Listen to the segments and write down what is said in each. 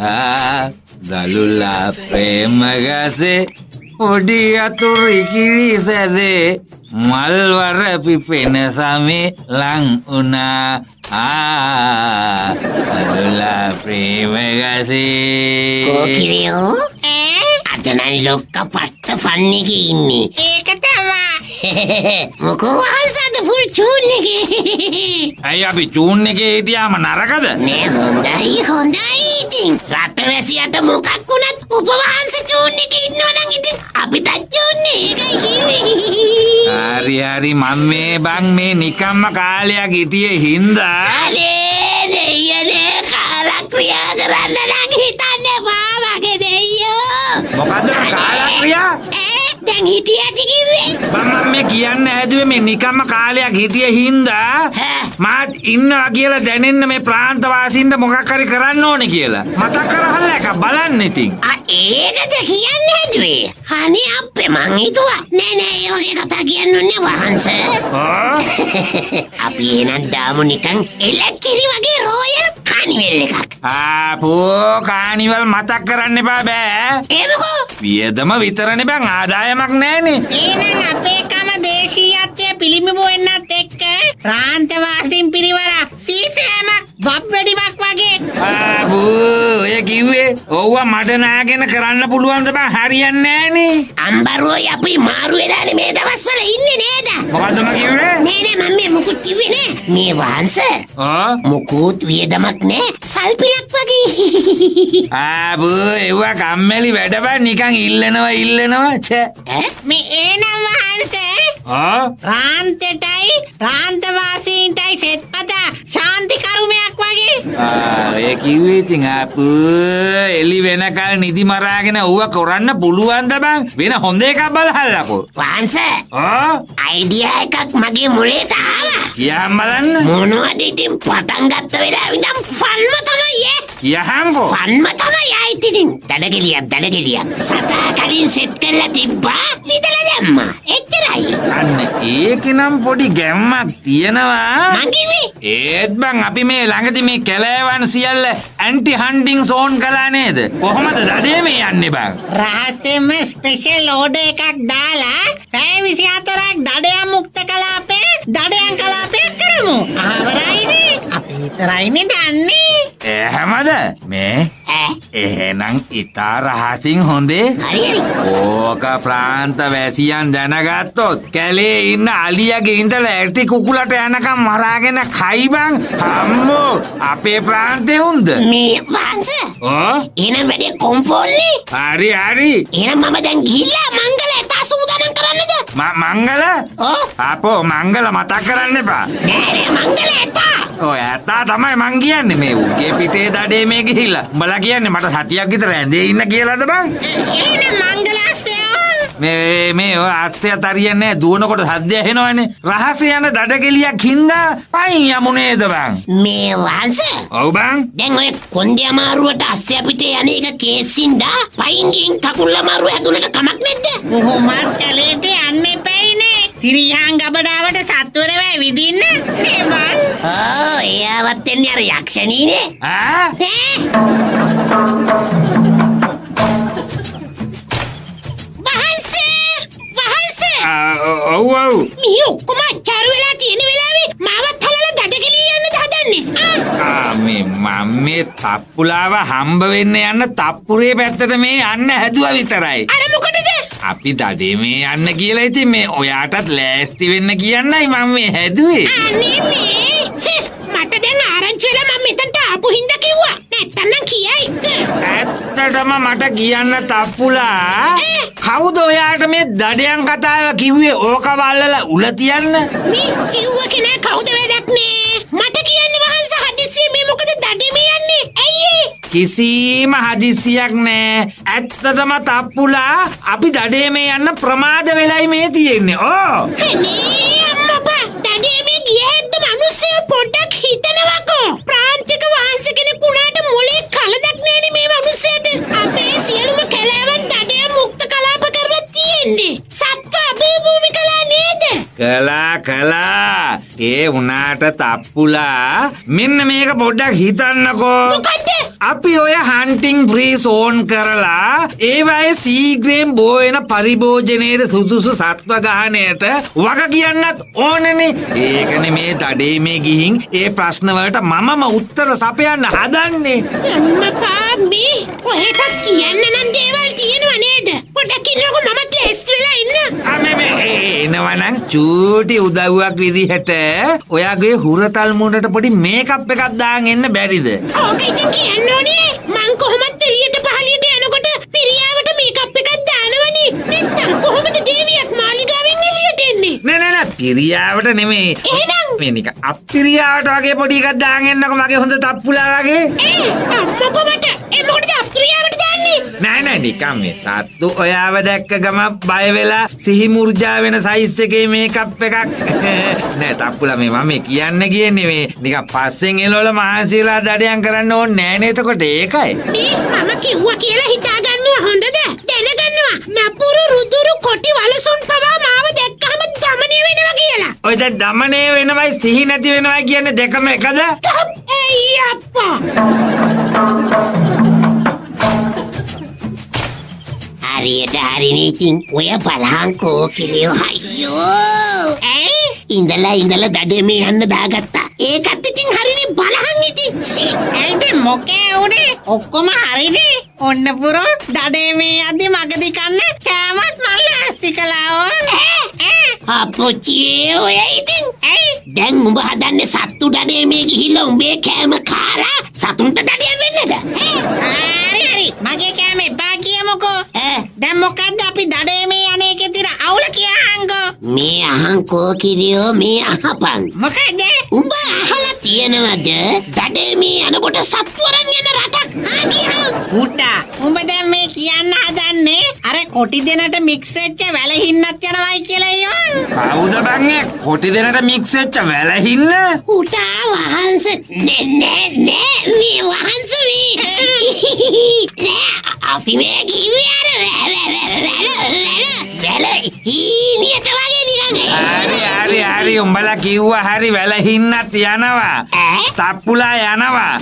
ආ දළුල්ලා ප්‍රේමගසේ පොඩි අතුරු ඉකිරි සැදේ. මල්වර පිපෙන සමේ ලං වුණා ආ දළුල්ලා ප්‍රේමගසේ කෝකිලියෝ අදනම් ලොක්ක පට්ට ෆන්නක ඉන්නේ. ඒක තමා මොකෝ වහන්සාද ෆුල් චූන් එක ඇයි අපි චූන් එකේ හිටියාම නරකද? මේ හොඳයි හොඳයි ඉතින්. රටවැසියට මොකක් වුණත් උපවහන්ස චූන් එක ඉන්නවනම් ඉතින් අපිටත් චූන් ඒකයි කිව්වේ. හරි හරි. මම මේ බං මේ නිකම්ම කාලයක් හිටියේ හින්දා. අනේ දෙයනේ කාලක්‍රියා කරන්න නම් හිතන්න එපා වගේ දෙයියෝ. මොකද්ද කාලක්‍රියා ඈ දැන් හිටිය ඇති කිව්වේ මම මේ කියන්න හැදුවේ මේ නිකම්ම කාලයක් හිටියේ හින්දා මාත් ඉන්නවා කියලා දැනෙන්න මේ ප්‍රාන්තවාසීන්ට මොකක් හරි කරන්න ඕනේ කියලා. මතක් කරහල්ලා එක බලන්න ඉතින්. ආ ඒකද කියන්න හැදුවේ අනේ අප්පේ මං හිතුවා නෑ නෑ වගේ කතා කියන්න ඕනේ වහන්ස. අපි එහෙනම් දාමු නිකන් එලකිරි වගේ රෝයල් කානිවල් එකක්. ආපෝ කානිවල් මතක් කරන්න එපා බෑ. ඒමකෝ වියදම විතරනේ බං ආදායමක් නැහනේ. එහෙනම් අපේකම දේශීයත්වය පිළිමිබු වෙන්නත් එක්ක ප්‍රාන්තවාසීන් පිරිවර සීසෑමක් බබ් වැඩිමක් වගේ ඔය කිව්වේ ඕවා මට නාගෙන කරන්න පුළුවන්ද බං? හරියන්නේ නැහනේ. අම්බරුවයි අපි මාරු වෙලානේ මේ දවස්වල ඉන්නේ නේද? මොකද්ද මම කිව්වේ? නෑ නෑ මම මේ මුකුත් කිව්වේ නෑ. මේ වහන්ස මුකුත් වියදමක් නෑ. සල්පිනක් වගේ. ආපෝ ඒවා කම්මැලි වැඩ බං නිකන් ඉල්ලනවා ඉල්ලනවා. ඡ. මේ ඒනම් වහන්සේ ඕ ප්‍රාන්තෙටයි ප්‍රාන්තවාසීන්ටයි සෙත්පතා ශාන්ති කරුමයක් වගේ ආ ඒ කිව්වේ ඉතින් ආපු එලි වෙනකල් නිදි මරාගෙන ඌව කරන්න පුළුවන්ද බං වෙන හොඳ එකක් බලහල්ලකෝ. වහන්ස ඕ අයිඩියා එකක් මගේ මුලේට ආවා. කියහම් බලන්න. මොනවද ඉතින් පටන් ගත්ත වෙලාව ඉඳන් ෆන්ම තමයි ඒ කියහම්කෝ. ෆන්ම තමයි ආයිත් ඉතින්. දඩගෙලියක් දඩගෙලියක් සතා කලින් සෙට් කරලා තිබ්බා. විදලා දැම්මා එච්චරයි. අන්න ඒකනම් පොඩි ගැම්මක් තියෙනවා. මං කිව්වේ ඒත් බං අපි මේ ළඟදි මේ කැලෑවන් සියල්ල ඇන්ටි හන්ටිං සෝන් කලා නේද? කොහොමද දඩේ මේ යන්නේ බං? රහස්සෙම ස්පෙෂල් ඕඩ එකක් දාලා පැය විසි අතරක් දඩයම් මුක්ත කලාපේ දඩයන් කලාපයක් කරමු. ආවරයිනේ විතරයිනේ දන්නේ. එහෙමද? මේ එහෙනම් ඉතා රහසින් හොඳේ ඕක ප්‍රාන්ත වැසියන් දැනගත්තොත් කැලේ ඉන්න අලියගේ ඉඳලා ඇටි කුකුලට යනකම් මරාගෙන කයිබං? අම්මෝ අපේ ප්‍රාන්තේ උන්ද මේ වහන්ස ඕ එහෙනම් වැඩේ කොම්ෆෝල්නේ හරි හරි. එහෙනම් මම දැන් ගිහිල්ලා මංගල සූදානම් කරන්නද? මංගල? ඕ අපෝ මංගල මතක් කරන්න එපා. නෑ නෑ මංගල ඇතා ඔය ඇත්තා තමයි මං කියන්නේ. මේ උගේ පිටේ දඩේ මේ ගිහිල්ලා. උඹලා කියන්නේ මට සතියක් විතර ඇඳේ ඉන්න කියලාද බං? එහෙනම් මංගලස්සයෝන් මේ මේ ඔය අත්සයත් හරියන්නේ නැහැ. දුවනකොට සද්ද ඇහෙනවනේ. රහස යන දඩගෙලියක් හින්දා පයින් යමු නේද බං? මේ වහන්ස ඔව් බං. දැන් ඔය කොන්දේ අමාරුවට අස්සය අපිට යන එක කේසින්දා පයින්ගෙන් කකුල් අමාරුව හැදුනට කමක් නැද්ද? කොහොමත් කැලේට යන්න එපැයිනේ සිරිහාන් ගබඩාවට සත්වරවැ විදින්න නෙබන් ඕ එයාවත් එන්නේ අර යක්ෂණීනේ. ආ? වහන්සේ! වහන්සේ! ඔව් ඔව්. මේ ඔක්කොම අච්චාරු වෙලා තියෙන වෙලාවේ මාවත් හලලා දඩගලී යන්නද හදන්නේ. ආ? ආ මේ මම මේ තප්පුලාව හම්බ වෙන්න යන්න තප්පුරේ පැත්තට මේ යන්න හැදුවා විතරයි. අර මොකටද අපි දඩේ මේ යන්න කියලා. ඉතින් මේ ඔයාටත් ලෑස්ති වෙන්න කියන්නයි මම මේ හැදුවේ. අනේ හේ, මට දැන් ආරංචි වෙලා මම මෙතනට ආපු හින්දා කිව්වා. නැත්තම් කියයි. ඇත්තටම මට කියන්න තප්පුලා. කවුද ඔයාට මේ දඩයන් කතාව කිව්වේ? ඕක වල්ලලා උල තියන්න. මේ කිව්ව කෙනා කවුද වැඩක් නෑ මට කියන්න වහන්ස හදිස්සිය මේ මොකද දඩේම යන්නේ ඇයි ඒ? කිසිම හදිසියක් නෑ. ඇත්තටම තප්පුලා අපි දඩේ මේ යන්න ප්‍රමාද වෙලයි මේ තියෙන්නේ. ඕ! අනේ අම්මපා දඩේ මේ ගිය හැද්ද මිනිස්සු පොඩ්ඩක් හිතනවකෝ. ප්‍රාන්තික වහන්ස කෙනෙක් උනාට මොලේ කලදක් නෑනේ මේ මිනිස්සයාට. අපේ සියලුම කැලෑවන් දඩේ මුක්ත කලාප කරලා තියෙන්නේ. සත්ව අපේ භූමි කලා කලා. ඒ උනාට තප්පුලා. මෙන්න මේක පොඩ්ඩක් හිතන්නකෝ. අපි ඔය හන්ටිං බ්‍රීස් ඕන් කරලා ඒවයි සීග්‍රයෙන් බෝයන පරිභෝජනයට සුදුසු සත්ව ගහනයට වග කියන්නත් ඕනනේ. ඒකන මේ දඩේ මේ ගිහින් ඒ ප්‍රශ්නවලට මමම උත්තර සපයන්න හදන්නේ. ඔහෙටත් කියන්න නම් දේවල් තියෙනව නේද පොඩක් ඉන්නකො මමත් ලැස්ති වෙලා ඉන්න. අමෙම එනවනං චූටි උදව්වක් විදිහට ඔයාගේ හුරතල් මුණට පොඩි මේකප් එකක් දාන් එන්න බැරිද? ඕක ඉතින් කියන්න ඕනේ. මං කොහොමත් එළියට පහළියට යනකොට පිරියාවට මේකප් එකක් දානවනේ නැත්තම් කොහොමද දේවියක් මාලිගාවෙන් එළියට එන්නේ නෑ නෑ නෑ පිරියාවට නෙමේ. එහෙනම්? මේ නික අපිරියාවට වගේ පොඩි එකක් දාන් එන්නකො මගේ හොඳ තප්පුලා වගේ. ඒ අම්මපා මට ඒ මොකටද අප්‍රියාවට දාන්නේ? නෑ නෑ නිකම් මේ සත්තු ඔයාව දැක්ක ගම බය වෙලා සිහි මුර්ජා වෙන සයිස් එකේ මේකප් එකක්. නෑ තප්පුලා මේ මම කියන්න කියන්නේ මේ නිකන් පස්සෙන් එළවල මහන්සිලා දඩයන් කරන්න ඕනේ නෑනේ එතකොට ඒකයි. මම කිව්වා කියලා හිතාගන්නවා හොඳද? දැනගන්නවා. නපුරු රුදුරු කොටි වලසුන් පවා මාව දැක්කහම දමනය වෙනවා කියලා ඔය දැන් දමනය වෙනවයි සිහි නැති වෙනවයි කියන්නේ දෙකම එකද? ඇයි අප්පා. හරියට හරිනේ ඉතින් ඔය බලහංකෝ කිලියෝ හයියෝ ඈ ඉඳලා ඉඳලා දඩේ මේ යන්න දාගත්තා. ඒකත් ඉතින් හරිනේ බලහන් ඉතින්. ඇයිද මොකේ උනේ ඔක්කොම හරිනේ ඔන්න පුරෝ දඩේ මේ යද්දි මගදි කන්න කෑමත් මල්ල ඇස්ති කලා ඕන් අපොච්චියේ ඔය ඉතින්. ඇයි? දැන් උඹ හදන්නේ සත්තු දඩේ මේ ගිහිල්ලා උඹේ කෑම කාලා සතුන්ට දඩේ වෙන්නද? හරි හරි. මගේ කෑම දැන් මොකක්ද අපි දඩේ මේ අනේකෙ තිර අවුල කියහන්කෝ මේ අහංකෝ කිරියෝ මේ අහපන් මොකද උඹ අහලා තියෙනවද? දඩේ මේ යනකොට සත්වරන් යන රටක්. ආගියහම් පුටා උඹ දැන් මේ කියන්න හදන්නේ අර කොටි දෙනට මික්ස් වෙච්ච වැලහින්නත් යනවයි කියලා යෝන් කවුද බං කොටි දෙනට මික්ස් වෙච්ච වැලහින්න? උටා වහන්ස. නෑ නෑ නෑ මේ වහන්ස මේ. නෑ අපි මේ කිව්වේ අර වැල වැල වැල වැල වැල හීනියට වගේ නිකන් හරි හරි හරි. උඹලා කිව්වා හරි වැලහින්නත් යනවා. ඈ? තප්පුලා යනවා.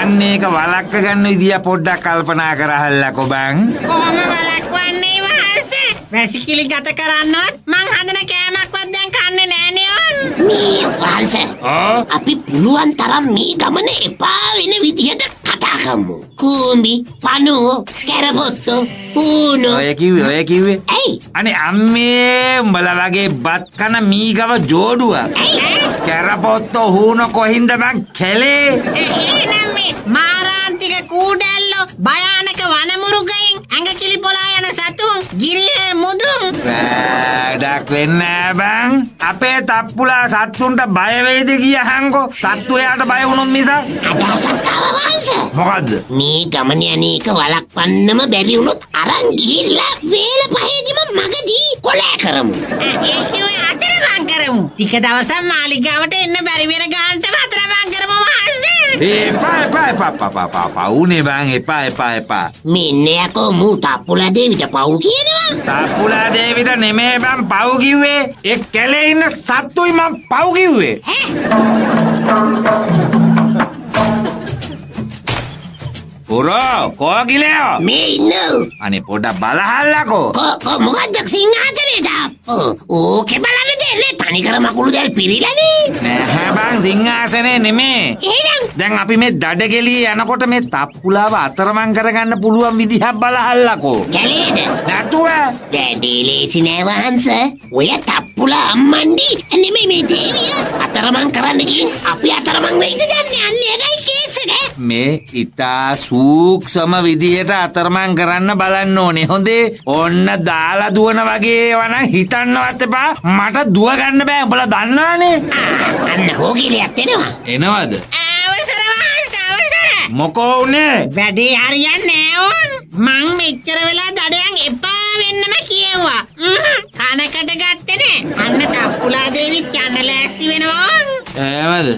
අන්න ඒක වලක්ක ගන්න විදිය පොඩ්ඩක් කල්පනා කරහල්ලකො බං කොහොම බලක්වන්නේ වහන්ස? වැසිකිලි ගත කරන්නවත් මං හදන කෑමක්වත් දැන් කන්නේ නෑනේ මේ වහන්ස අපි පුළුවන් තරම් මේ ගමන එපා වෙන විදිහට කරමු කූඹි පනුවෝ කැරපොත්තෝ ඌනෝ. ඔය කිව්වේ ඔය කිව්වේ? ඇයි? අනේ අම්මේ උඹලා වගේ බත් කන මීගව ජෝඩුවක් කැරපොත්ත හූන කොහින්ද බං කැලේ? එහෙනම් මේ මාරාන්තික කූඩැල්ලෝ භයානක වනමුරුගයින් ඇඟ කිලි පොලා යන සතුන් ගිරිහේ මුදුන්. වැඩක් වෙන්න බං. අපේ තප්පුලා සත්තුන්ට බයවේද කියහන්කෝ සත්තු එයාට බය වුණොත් මිසක් අදහසක් ආව වහන්ස මොකද්ද? මේ ගමන යන්නේක වලක්වන්නම බැරි වුණොත් අරන් ගිහිල්ලා වේල පහේදිම මගදී කොලෑ කරමු. ඒක ඔය අතරමං කරමු. ටික දවසක් මාලිගාවට එන්න බැරි වෙන ගානටම අතරමං කරමු වහන්සේ එපා එපා එපා එපා එපා උනේ බං එපා එපා එපා. මෙන්න යකෝ මූ තප්පුලා දේවිට පව් කියනවා. තප්පුලා දේවිට නෙමේ බං පව් කිව්වේ. ඒ කැලේ ඉන්න සත්තුයි මං පව් කිව්වේ පුරෝ කෝකිලයෝ මේ ඉන්නෝ. අනේ පොඩක් බලහල්ලකෝ කො- කො මොකක්ද සිංහාසනයට ඕකෙ බලන්න දෙන්නේ තනිකර මකුළු දැල් පිරිලනේ. නැහැ බං සිංහාසනේ නෙමේ. දැන් අපි මේ දඩගෙලිය යනකොට මේ තප්පුලාව අතරමං කරගන්න පුළුවන් විදිහක් බලහල්ලකෝ කැලේද? නැතුව. වැඩේ ලේසි නෑ වහන්ස. ඔය තප්පුලා අම්මන්ඩි නෙමෙයි මේ දේවිය. අතරමං කරන්න ගින් අපි අතරමං වෙයිද දන්නේ? අන්න මේ ඉතා සූක්ෂම විදිහට අතරමං කරන්න බලන්න ඕනේ. හොඳේ ඔන්න දාලා දුවන වගේ වනම් හිතන්නවත් එපා. මට දුව ගන්න බෑ. උඹලා දන්නවනේ. අන්න කෝකිලයක් එනවා. එනවද? මොකෝ උනේ වැඩේ හරියන්නේ ඕන්. මං මෙච්චර වෙලා දඩයන් එපා වෙන්නම කියෙව්වා. කනකට ගත්තේ නෑ. අන්න තප්පුලා දේවිත් යන්න ලෑස්ති වෙනවා ඇවද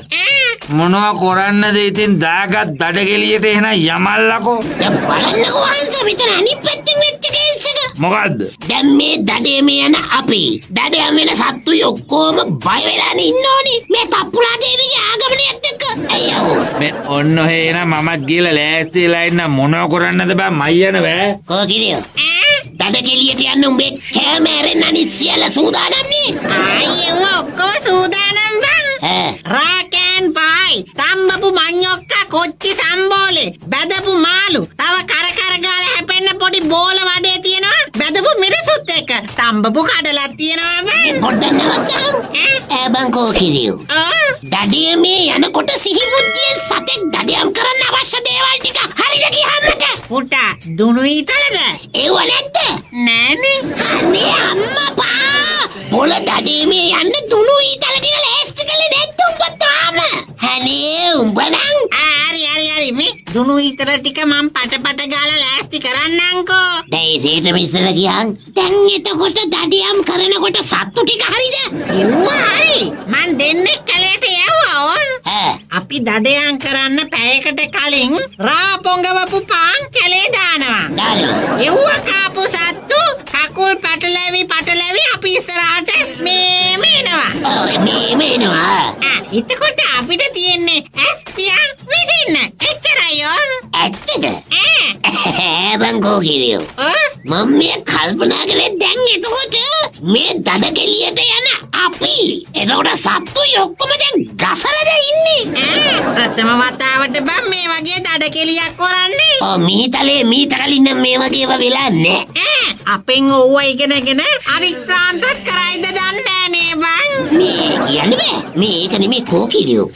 මොනවා කොරන්නද ඉතින් දාගත් දඩගෙලියට එහෙනම් යමල්ලකෝ? දැන් බලන්නකෝ වහන්ස මෙතන අනිත් පැත්තෙන් වෙච්ච කේස් එක. මොකද්ද? දැන් මේ දඩේම යන අපි. දඩයම් වෙන සත්තුයි ඔක්කොම බය වෙලානේ ඉන්න ඕනේ මේ තප්පුලා දේවිගේ ආගමනයත් එක්ක. අයියෝ. මේ ඔන්න ඔහේ එන මමත් ගිහලා ලෑස්තිලා ඉන්න මොනව කරන්නද බෑ? මයියන බෑ. කෝකිරියෝ. දඩ කෙලියට යන්න උඹේ කෑම ඇරෙන්න අනිත් සියල්ල සූදානම්නේ. අයියව ඔක්කොම සූදානම් රාකෑන් පායි. තම්බපු මංයොක්කා කොච්චි සම්බෝලේ? බැදපු මාළු. තව කරකර ගාලා හැපෙන්න පොඩි බෝල වඩේ තියෙනවා. බැදපු මිරිසුත් එක්ක. තම්බපු කඩලක් තියෙනවා බං පොඩ්ඩක් නවත්තම් ඈ? බං කෝකිරියෝ. ආ, දඩේ මේ යනකොට සිහිබුද්ධියෙන් සතෙක් දඩයම් කරන්න අවශ්‍ය දේවල් ටික හරිද කියන්නට. පුටා දුනුයි තලද ඒව නැද්ද? නෑනේ අනේ අම්මපා පොල දඩේ මේ යන්න දුනු ඊතල ටික ලෑස්ති කළේ නැද්ද උඹ තාම අනේ උඹ නං ආ, හරි හරි හරි. මේ දුනු ඉතර ටික මං පට පට ගාලා ලෑස්ති කරන්නංකෝ දැයිසේට මිස්සල කියන් දැන් එතකොට දඩයම් කරනකොට සත්තු ටික හරිද? එව්වායි මං දෙන්නෙක් කලයට ඈ. අපි දඩයන් කරන්න පැයකට කලින් රාපොංගවපු පාන් කැලේ දානවා. එව්ව කාපු සත්තු කකුල් පටලැවි පටලැවි අපි ඉස්සරහට මේ ඔය මේ මේනවා ආ, එතකොට අපිට තියෙන්නේ ඇස් පියන් විදින්න. එච්චරයි. ඇත්තද කෝකිරියෝ ඔව්. මම මේ කල්පනා කළේ දැන් එතකොට මේ දඩ කෙලියට යන අපි එතකොට සත්තු ඔක්කොම දැන් ගසලද ඉන්නේ ප්‍රථම වතාවට බං මේ වගේ දඩ කෙලියක් කරන්නේ. ඕ මීතලේ මීට කලින් නම් මේ වගේව වෙලා නෑ ඈ, අපෙන් ඕව ඉගෙනගෙන අනිත් ප්‍රාන්තත් කරයිද දන්නේ නෑ බං. මේ කියන්නේ බෑ මේක නෙමේ කෝකිලියෝ.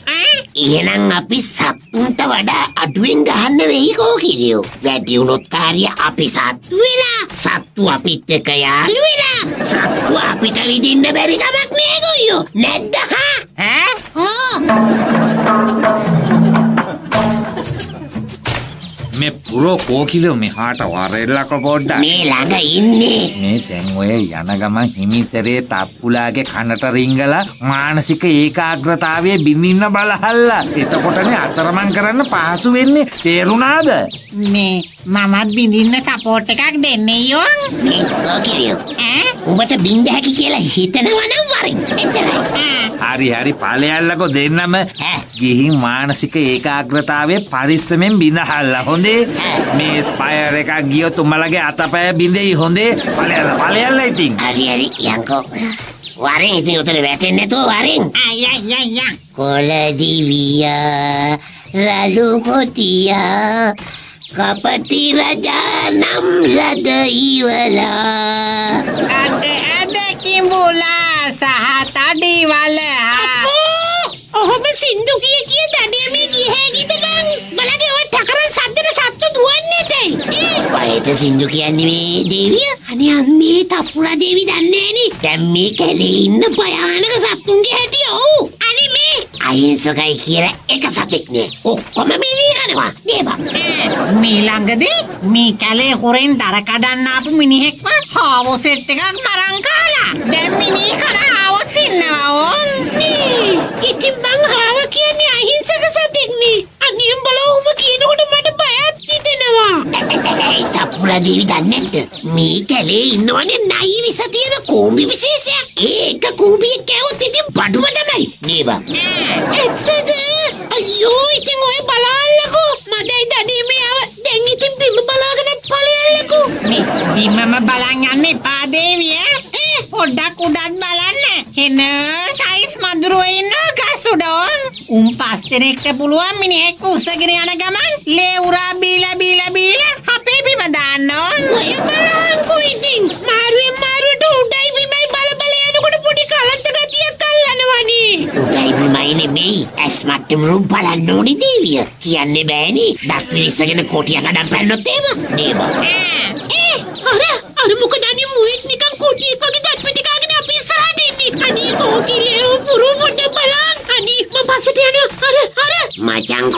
එහෙනම් අපි සත්තුන්ට වඩා අඩුවෙන් ගහන්න වෙයි කෝකිලියෝ. වැඩි වුණොත් කාර්ය අපි සත්තු වෙලා සත්තු අපිත් එක්ක යාළු වෙලා සත්තු අපිට විදින්න බැරි කමක් නෑ ගොයියෝ. නැද්ද හා? ඈ, ඕ මේ පුරෝ කෝකිලෝ මෙහාට වරෙල්ලක පොඩ්ඩක්. මේ ළඟ ඉන්නේ. මේ දැන් ඔය යන ගමන් හිමිතරේ තප්පුලාගේ කනට රිංගලා මානසික ඒකාග්‍රතාවය බිඳින්න බලහල්ලා. එතකොටනේ අතරමං කරන්න පහසු වෙන්නේ තේරුණාද? මේ මමත් බිඳින්න සපෝට් එකක් දෙන්නේ යෝන්. මේ කෝකිලියෝ. ඈ, උඹට බින්ද හැකි කියලා හිතනවා නම් වරින්. එච්චරයි. හරි හරි පලයල්ලකො දෙන්නම. ඈ. ගිහින් මානසික ඒකාග්‍රතාවය පරිස්සමෙන් බිඳහල්ලා. හොඳේ? මේ ස්පයර් එකක් ගියොත් උඹලගේ අතපය බිඳෙයි හොඳේ? පලයල්ල පලයල්ල ඉතින්. හරි හරි යංකෝ වරින් ඉතින් උතන වැටෙන්නේ නැතුව වරින්. ආ, යා, යා, යා. කොලදිවියා රළු කොටියා කපටි රජා නම් ලද ඉවලා. අද අද කිඹුලා සහ තඩිවල හා ඔහොම සින්දු කිය කිය දඩේ මේ ගිය හැකිද බං බලගේ ඔය ටකරන් සද්දට සත්තු දුවන්නේ දැයි පයට සින්දු කියන්නේ මේ දේවිය? අනේ අම්මේ තපුරා දේවි දන්නේ නේ දැන් මේ කැලේ ඉන්න භයානක සත්තුන්ගේ හැටි ඔව්. අනේ මේ අහිංසකයි කියලා එක සතෙක් නෑ. ඔක්කොම මිනී කනවා නේ බං. මේ ළඟදී? මේ කැලේ හොරෙන් දර කඩන්න ආපු මිනිහෙක්ව හාවෝ සෙට් එකක් මරන් කාලා. දැන් මිනී කන හාවොත් ඉන්නවා ඕන් ඉතින් බං හාව කියන්නේ අහිංසක සතෙක්නේ. අනිය බලවුම කියනකොට මට බයත් හිතෙනවා. ඇයි තපුරා දේවි දන්නේ නැද්ද? මේ කැලේ ඉන්නවනේ නයි විස තියෙන කූඹි විශේෂයක්. ඒක කූඹියක් කෑවොත් ඉතින් බඩුව තමයි. නේ බං ඇත්තද? අයියෝ ඉතින් ඔය බලන්නකෝ මදයි දඩේම යව දැන් ඉතින් බිම බලාගෙනත් ඵලයල්ලකෝ. මේ බිමම බලන් යන්න එපා දේවිය. ඒ පොඩ්ඩක් උඩත් බලන්න. හෙන සයිස් මදුරුව ඉන්න ගස් උඩ උන් පස් දෙනෙක්ට පුළුවන් මිනිහෙක් උස්සගෙන යන ගමන් ලේ උරා බීලා බීලා බීලා අපේ බිම දාන්න. ඔය බලන්කෝ ඉතින් මාරුවෙන් මාරුවට උඩයි බිමයි බල බල යනකොට පොඩි කලන්ත ගතියක් අල්ලනවනේ. උටයි බිමයි නෙමෙයි. ඇස් මට්ටමරු බලන්න ඕනි දේවිය. කියන්නේ බෑනේ. දත් විලිස්සගෙන කොටිය කඩන් පැන්නොත් එහෙම. නේ බං ඒ අර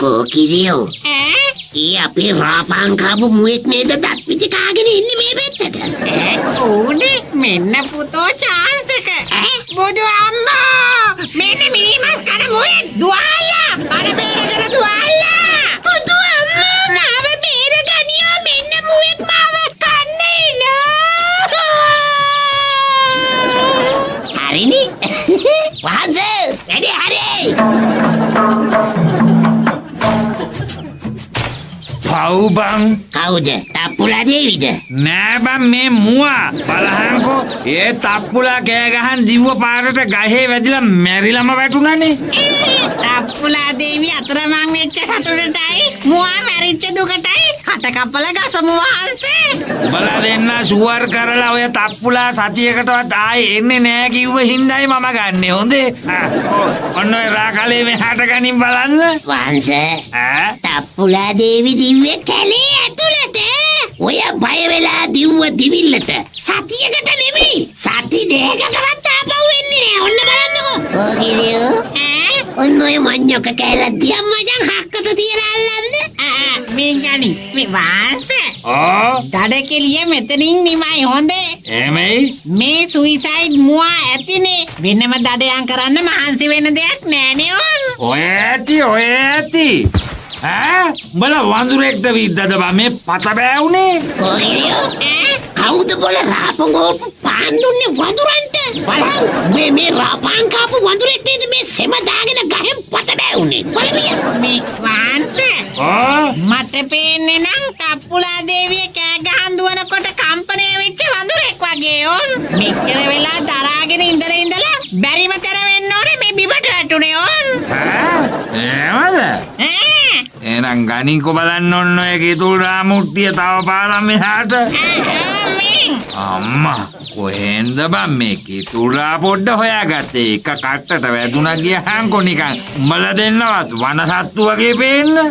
කෝකිරියෝ ඊ අපේ රාපාන් කාපු මුවෙක් නේද දත් පිටි කාගෙන ඉන්නේ මේ පැත්තට ඕනේ මෙන්න පුතෝ chance එක පව්බං කවුද? තප්පුලා දේවිද? නෑබන් මේ මුවා. බලහන්කෝ ඒ තප්පුලා කෑගහන් දිව්ව පාරට ගහේ වැදිලා මැරිලම වැටුනනේ තප්පුලා දේවී අතරමං වෙච්ච සතුටටයි. මුවා මැරිච්ච දුකටයි කටකප්පල ගසමු වහන්සේ බලා දෙන්න සුවර් කරලා ඔය තප්පුලා සතියකටවත් ආයි එන්නේ නෑ කිව්ව හින්දායි මම ගන්නෙ. හොඳේ. ඔන්න ඔය රාකලේ මෙහාට ගනින් බලන්න. වහන්ස තප්පුලා දේවි දිව්වේ කැලේ ඇතුළට ඔය බය වෙලා දිව්ව දිවිල්ලට සතියකට නෙමෙයි සති දෙකකටවත් ආපහු වෙන්නේ නෑ. ඔන්න බලන්නකෝ. ඕගිරියෝ ඈ? ඔන්න ඔය මඤ්ඤොක කෑල්ලක් දිහා මචං හක්කට තියලා අල්ලන්න. ආ, මේ ගනි මේ වහන්සේ ඕ දඩ කෙලිය මෙතනින් නිමයි හොඳේ. එමෙයි මේ සුයිසයිඩ් මුවා ඇතිනේ. වෙනම දඩයන් කරන්න මහන්සි වෙන දෙයක් නෑනේ ඔය ඇති ඔය ඇති ඈ? බල වඳුරෙක්ට විද්දද බා? මේ පත බෑවුනේ. ඕගිරියෝ කවුද බොල රාපංගෝපු පාන් දුන්නේ වඳුරන්ට? බලන්න. මේ මේ රාපාන් කාපු වඳුරෙක් නේද මේ සෙම දාගෙන ගහෙන් පට බෑවුනේ? බලපිය මේ වහන්සේ ඕ මට පේන්නේ නම් තප්පුලා දේවිය කෑ ගහන් දුවනකොට කම්පණය වෙච්ච වඳුරෙක් වගේ ඕන් මෙච්චර වෙලා දරාගෙන ඉඳලා ඉඳලා බැරිම තැන වෙන්න ඕනේ මේ බිමට වැටුනේ ඕන් ඈ එහෙමද ඈ එහෙනම් ගනින්කො බලන්න ඔන්න ඔය කිතුල් රාමුට්ටිය තව පාරක් මෙහාට. අම්මා කොහෙන්ද බං මේ කිතුල්රා පොඩ්ඩ හොයාගත්තේ? එක කට්ටට වැදුනා ගියහන්කො නිකන් උඹලා දෙන්නවත් වනසත්තු වගේ පේන්න ඈ?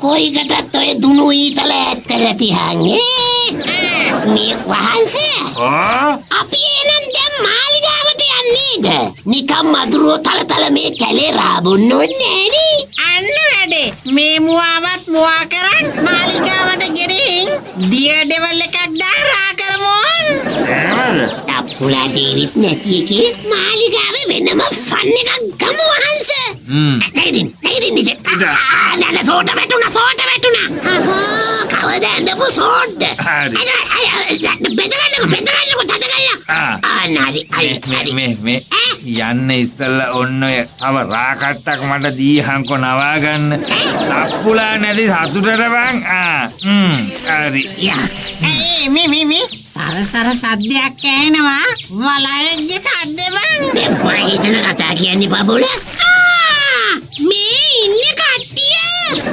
කොයිකටත් ඔය දුනු ඊතල ඇත්තල තිහන්නේ මේ වහන්සේ? අපි එනම් මාලිගාවට යන්නේද? නිකම් මදුරුවෝ තලතල මේ කැලේ රාබුන්න ඕන්නේ නෑනේ අන්න වැඩේ. මේ මුවාවත් මුවා කරන් මාලිගාවට ගෙනින් ඩියර් ඩෙවල් එකක් දාරා කරමු. එහෙමද තප්පුලා දේවිත් නැති එකේ මාලිගාවේ වෙනම ෆන් එකක් ගමු වහන්ස. නැගිටින් නැගිටින් ඉත. ආ නෑ සෝට වැටුණා සෝට වැටුණා. අපෝ කවද ඇඳපු සෝට්ද? හරි. බෙදගන්නකො බෙදගන්නකො තදගල්ලා ආ. හරි හරි මේ මේ යන්න ඉස්සල්ලා ඔන්න ඔය තව රාකට්ටක් මට දීහන්කො නවාගන්න තප්පුලා නැති සතුටට බං. ආ හ්ම් හරි. යා. ඒ මේ මේ මේ සරසර සද්දයක් ඇහෙනවා. වලයෙක්ගේ සද්ද බං. දෙපා හිතන කතා කියන්නේ බබුල. මේ ඉන්නේ කට්ටිය.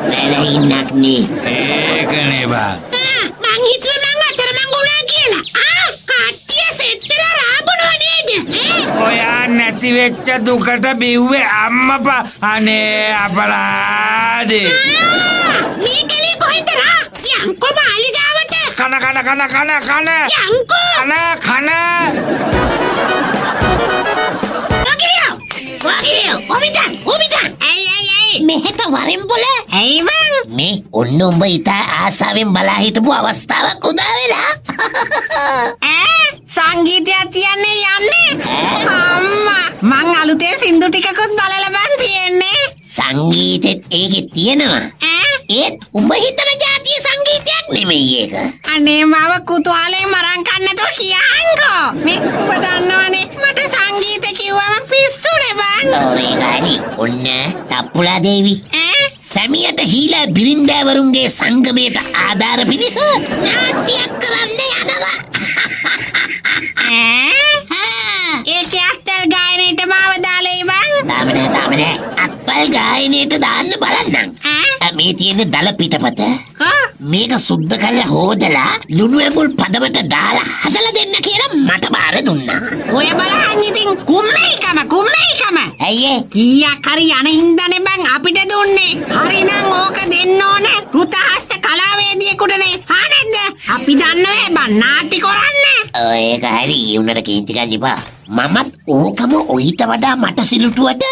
වැල ඉන්නක් නේ. ඒකනේ බං. මං හිතුවේ මං අතරමං වුණා කියලා. ආ කට්ටිය සෙට් වෙලා රාබුණා නේද? ඔයා නැති වෙච්ච දුකට බිව්වේ අම්මපා. අනේ අපරාදේ. මේ කලේ කොහෙද රා? යංකෝ මාලිගාවට කන කන කන කන කන. කන කන. ඔබිටන් ඔබිටන්! ඇයි ඇයි ඇයි? මෙහෙට වරෙන් බොල ඇයි බං මේ ඔන්න උඹ ඉතා ආසාවෙන් බලා හිටපු අවස්ථාවක් උදා වෙලා. ඈ? සංගීතයක් තියන්නේ යන්නේ? අම්මා! මං අලුතේ සින්දු ටිකකුත් බලලා බං තියෙන්නේ? සංගීතෙත් ඒකෙ තියෙනවා. ඈ? ඒත් උඹ හිතන නෙමෙයි ඒක. අනේ මම කුතුහලයෙන් මරන් කන්නතෝ කියහන්කෝ මේ ඔබ දන්නවනේ මට සංගීත කිව්වම පිස්සුනේ බං. ඔය ගානි ඔන්න තප්පුලා දේවි. ඈ? සැමියට හීලා බිරින්දෑවරුන්ගේ සංගමයට ආධාර පිණිස නාට්‍යයක් කරන්න යනවා. ඈ? ඒකේ අත්තල් ගායනයට මාව දාලේ බං තාම නෑ තාම නෑ අත්පල් ගායනයට දාන්න බලන්නම්. මේ තියෙන දල පිටපත. මේක සුද්ධ කරලා හෝදලා ලුණු ඇඹුල් පදමට දාලා හදලා දෙන්න කියලා මට බාර දුන්නා. ඔය බලහන් ඉතින් කුම්මයිකම කුම්මයිකම ඇයි? කීයක් හරි යන හින්දානේ බං අපිට දුන්නේ. හරිනම් ඕක දෙන්න ඕන ෘතහස්ත කලාවේදියෙකුටනේ. හා නැද්ද? අපි දන්නවේ බං නාට්‍ය කරන්න. ඒක හරි උනට කේන්ති ගන්න එපා මමත් ඕකම ඔයිට වඩා මට සිලුටුවට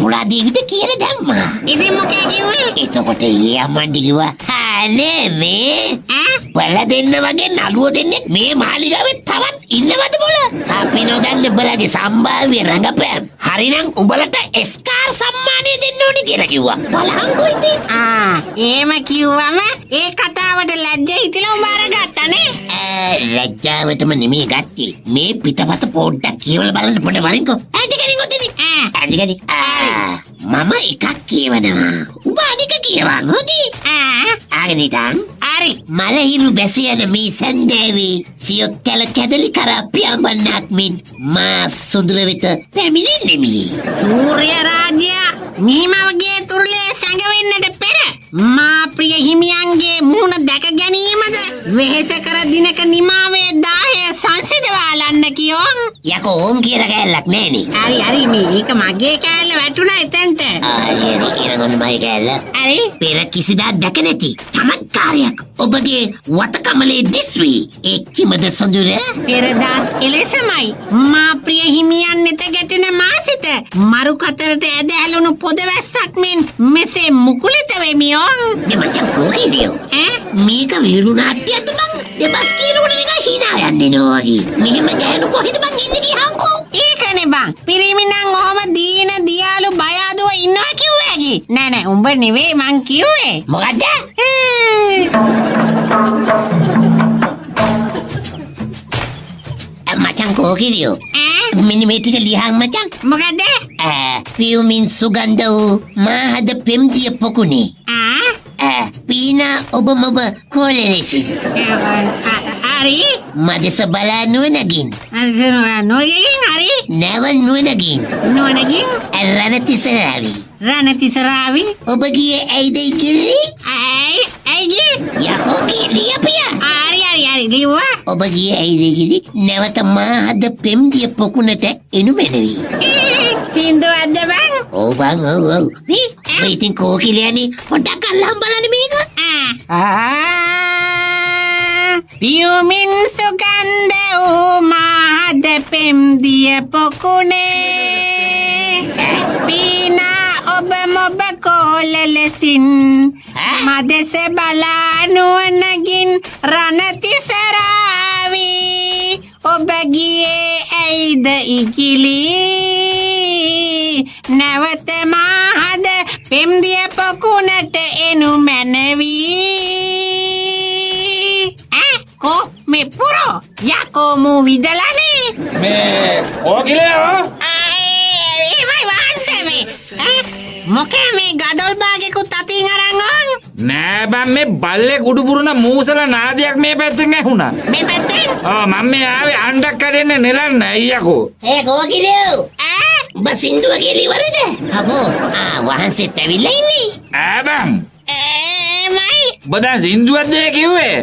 තප්පුලා දේවිට කියල දැම්මා. ඉතින් මොකේ කිව්වේ? එතකොට ඒ අම්මන්ට කිව්වා හානේ මේ බල දෙන්න වගේ නළුව දෙන්නෙක් මේ මාලිගාවේ තවත් ඉන්නවද බොල? අපි නොදන්න උඹලගේ සම්භාව්‍ය රඟපෑම්. හරිනම් උඹලට එස්කාර් සම්මානය දෙන්න ඕනි කියලා කිව්වා. ආ ඒම කිව්වම ඒ කතාවට ලැජ්ජ හිතිලා ඈ, ලැජ්ජාවටම නෙමේ ගත්තේ. මේ පිටපත පොඩ්ඩක් කියවල බලන්න පොඩ වරින්කෝ. ඇතිකනින් ඔතනි ඇතිකනි මම එකක් කියවනවා. උඹ අනික කියවන් හොදි ආ. ආගනිතන් හරි. මලහිරු බැසියන මේ සැන්දෑවේ සියොත් කැල කැදලි කරප්පියම්බන්නක් මෙන් මා සොඳුර වෙත පැමිණෙන්නෙමි. සූර්ය රාජ්‍ය මීමවගේ තුරුලේ සැඟවෙන්නට පෙර මා ප්‍රිය හිමියන්ගේ මුහුණ දැක ගැනීමද වෙහෙස කර දිනක නිමාවේ දාහය සංසිධවාලන්න කියෝන් යකෝ ඕම් කියර කැල්ලක් නෑනේ. හරි හරි මේක මගේ කෑල්ල වැටුණ එතැන්ට. ඉරගොන්න මයි කැල්ල. හරි. පෙර කිසිදා දැක නැති චමත්කාරයක් ඔබගේ වතකමලේ දිස්වී. එක්කිමද සොඳුර? පෙරදාත් එලෙසමයි. මා ප්‍රිය හිමියන් නෙත ගැටෙන මාසිත මරු කතරට ඇද ඇලුණු පොදවැස්සක් මෙන් මෙසේ මුකුලිත වෙමියෝන් මෙමචන් කෝකිරියෝ මේක විරු නාට්‍යයක්ද බං දෙබස් කියනකොට නිකන් hina යන්නේ නෝවගේ. මෙහෙම ගෑනු කොහෙද බං ඉන්නේ ගියහන්කෝ ඒකනේ බං. පිරිමිනං ඔහොම දීන දියාලු බයාදුව ඉන්නවා කිව්වෑකි නෑ නෑ උඹ නෙවේ මං කිව්වේ. මොකද්ද මචන් කෝකිරියෝ. ඈ? මෙන්න මේ ටික ලියහන් මචන් මොකද පියුමින් සුගන්ධ වූ මාහද පෙම්දිය පොකුණේ පීනා ඔබ මොබ කෝලෙලෙසි හරි. මදෙස බලා නුවනගින් නොයකින් හරි. නැව නුවනගින් නුවනකින් රණතිසරාවි රණතිසරාවි ඔබ ගිය ඇයිද ඉගිල්ලි ඇයි ඇයිගේ යකෝගේ ලියපිය ලිව්වා. ඔබ ගිය ඇයිදගිරි නැවත මාහද පෙම්දිය පොකුණට එනු මැනවී. සින්දු ඇද්ද බං ඕබං ඔව ඔව. ඉතින් කෝකිලයනි පොඩක් අල්ලම් බලන මේක. පියුමින් සුගන්ධ වූ මාහද පෙම්දිය පොකුණේ. පීනා ඔබ මොබ කෝල ලෙසින් මදෙස බලානුවනගින් රණතිසරාවී ඔබ ගියේ ඇයිද ඉකිලී? නැවත මාහද පෙම්දිය පොකුණට එනු මැනවී. කෝ මේ පුරෝ යකෝ මූ විදලනේ? මේ ඕකිලයෝ ඒමයි වහන්සේමේ මොකේ මේ ගඩොල් බාගෙකුත් අතින් අරංගොන් නෑ බං මේ බල්ලෙ කුඩුපුරුණ මූසල නාදයක් මේ පැත්තෙන් ඇහුණා. මේ පැත්තෙන්? ඕ මම මේ ආවේ අණ්ඩක් කඩෙන්න නෙලන්න අයියකෝ. ඒ ඈ උඹ සින්දුව කෙලිවරද හබෝ ආ වහන්සේත් ඇවිල්ලා ඉන්නේ. ඈ බං ඒමයි ඔබ දැන් සින්දුවක් දෙය කිව්වේ.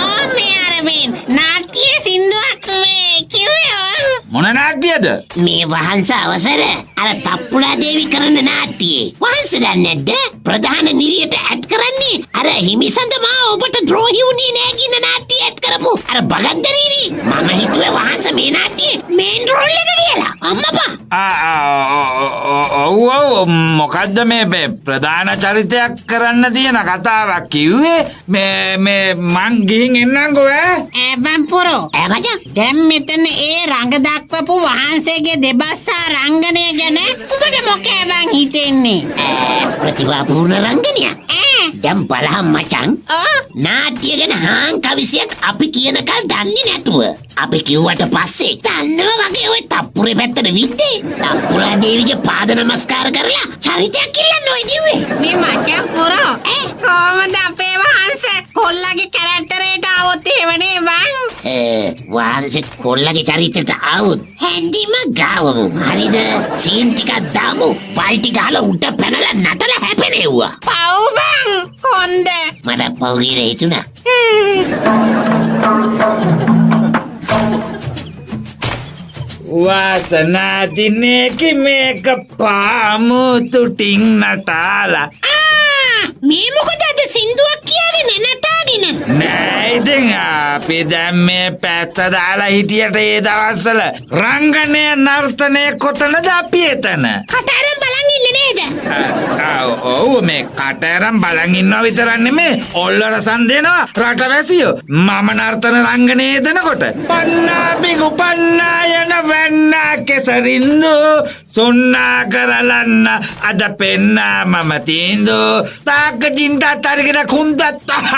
ඕ මේ අරබින් නාට්‍ය සින්දුවක් මේ කිව්වේ මොන නාට්‍යද? මේ වහන්ස අවසර. අර තප්පුලා දේවි කරන නාට්‍යයේ. වහන්ස දන්නේ නැද්ද? ප්‍රධාන නිරියට ඇඩ් කරන්නේ අර හිමිසඳ මා ඔබට ද්‍රෝහි වුණේ නෑ කියන නාට්‍ය ඇඩ් කරපු. අර බගන්දරීනි මම හිතුවේ වහන්ස මේ නාට්‍යයේ මේන් රෝල් එක කියලා. අම්මපා. ආ, ඔව් ඔව්. මොකද්ද මේ ප්‍රධාන චරිතයක් කරන්න තියෙන කතාවක් කිව්වේ? මේ මේ මං ගිහින් එන්නම්කෝ ඈ? ඇබම් පුරෝ ඈ මචං. දැන් මෙතන ඒ රඟ දක්වපු වහන්සේගේ දෙබස්සා රංගනය ගැන උඹට මොකෑබං හිතෙන්නේ? ප්‍රතිවාපූර්ණ රංගනයක්. දැම් බලහම් මචන් නාට්‍ය ගැන හාන් කවිසියක් අපි කියනකල් දන්නේ නැතුව. අපි කිව්වට පස්සේ දන්නව වගේ ඔය තප්පුරේ පැත්තට විද්දේ තප්පුලා දේවිගේ පාද නමස්කාර කරලා චරිතයක් කිල්ලන්න ඔය දිව්වේ. මේ මචන් පුරෝ. ඒ කොහොමද අපේ වහන්ස කොල්ලගේ කැරක්ටරේට આવොත් එහෙමනේ බං? ඒ වහන්සේ කොල්ලගේ චරිතයට ආව හැන්දිම ගාවමු. හරිද? සීන් ටිකක් දාමු. පල්ටි ගහලා උඩ පැනලා නටලා හැපෙනෙව්වා. පව් බං කොන්ද. මට පෞගීර හිතුණා වාසනා දිනේකි මේක පාමු තුටින් නටාලා. මේ මොකද අද සින්දුවක් කියාගෙන නටාගෙන නෑ ඉතින් අපි දැන් මේ පැත්ත දාලා හිටියට ඒ දවස්වල රංගනය නර්තනය කොතනද අපි එතන? කටාරම් බලන් ඉන්නේ නේද? ඔව් මේ කටරම් බලන් ඉන්නවා විතරක් නෙමේ. ඔල්ලරසන් දෙනවා රටවැසියෝ. මම නර්තන රංගනයේ එතනකොට පන්නා බිගු පන්නා යන වැන්නා කෙසරින්දු. සොන්නා කරලන්න අද පෙන්නා මම තීන්දු. තාක්ක චින්තා තරිගෙන කුන්දත්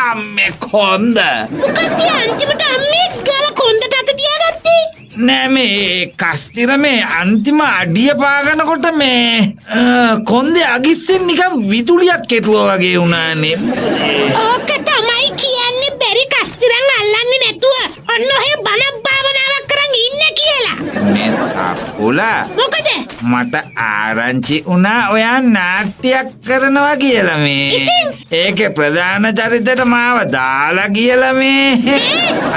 අම්මේ කොන්ද. මොකක්ද අන්තිමට අම්මේ ගාල නෑ මේ කස්තිර මේ අන්තිම අඩිය පාගනකොට මේ කොන්දේ අගිස්සෙන් නිකම් විතුලියක් කෙටුව වගේ වුණානේ? ඕක තමයි කියන්නේ බැරි කස්තිරන් අල්ලන්නේ නැතුව ඔන්න ඔහෙ බණක් භාවනාවක් කරන් ඉන්න කියලා. මොකද? මට ආරංචි වුණා ඔයා නාට්‍යයක් කරනවා කියලා මේ? ඒකේ ප්‍රධාන චරිතට මාව දාලා කියලා මේ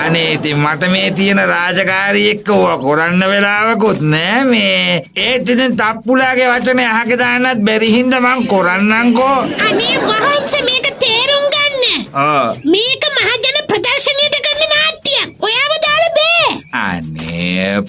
අනේ ඉතින් මට මේ තියෙන රාජකාරී එක්ක ඕවා කරන්න වෙලාවකුත් නෑ මේ ඒත් ඉතින් තප්පුලාගේ වචනේ අහක දාන්නත් බැරි හින්දා මං කරන්නම්කෝ අනේ වහන්සේ මේක තේරුම් ගන්න. ආ මේක මහජන ප්‍රදර්ශනයට කරන නාට්‍යයක්. ඔයාව දාලා බෑ. අනේ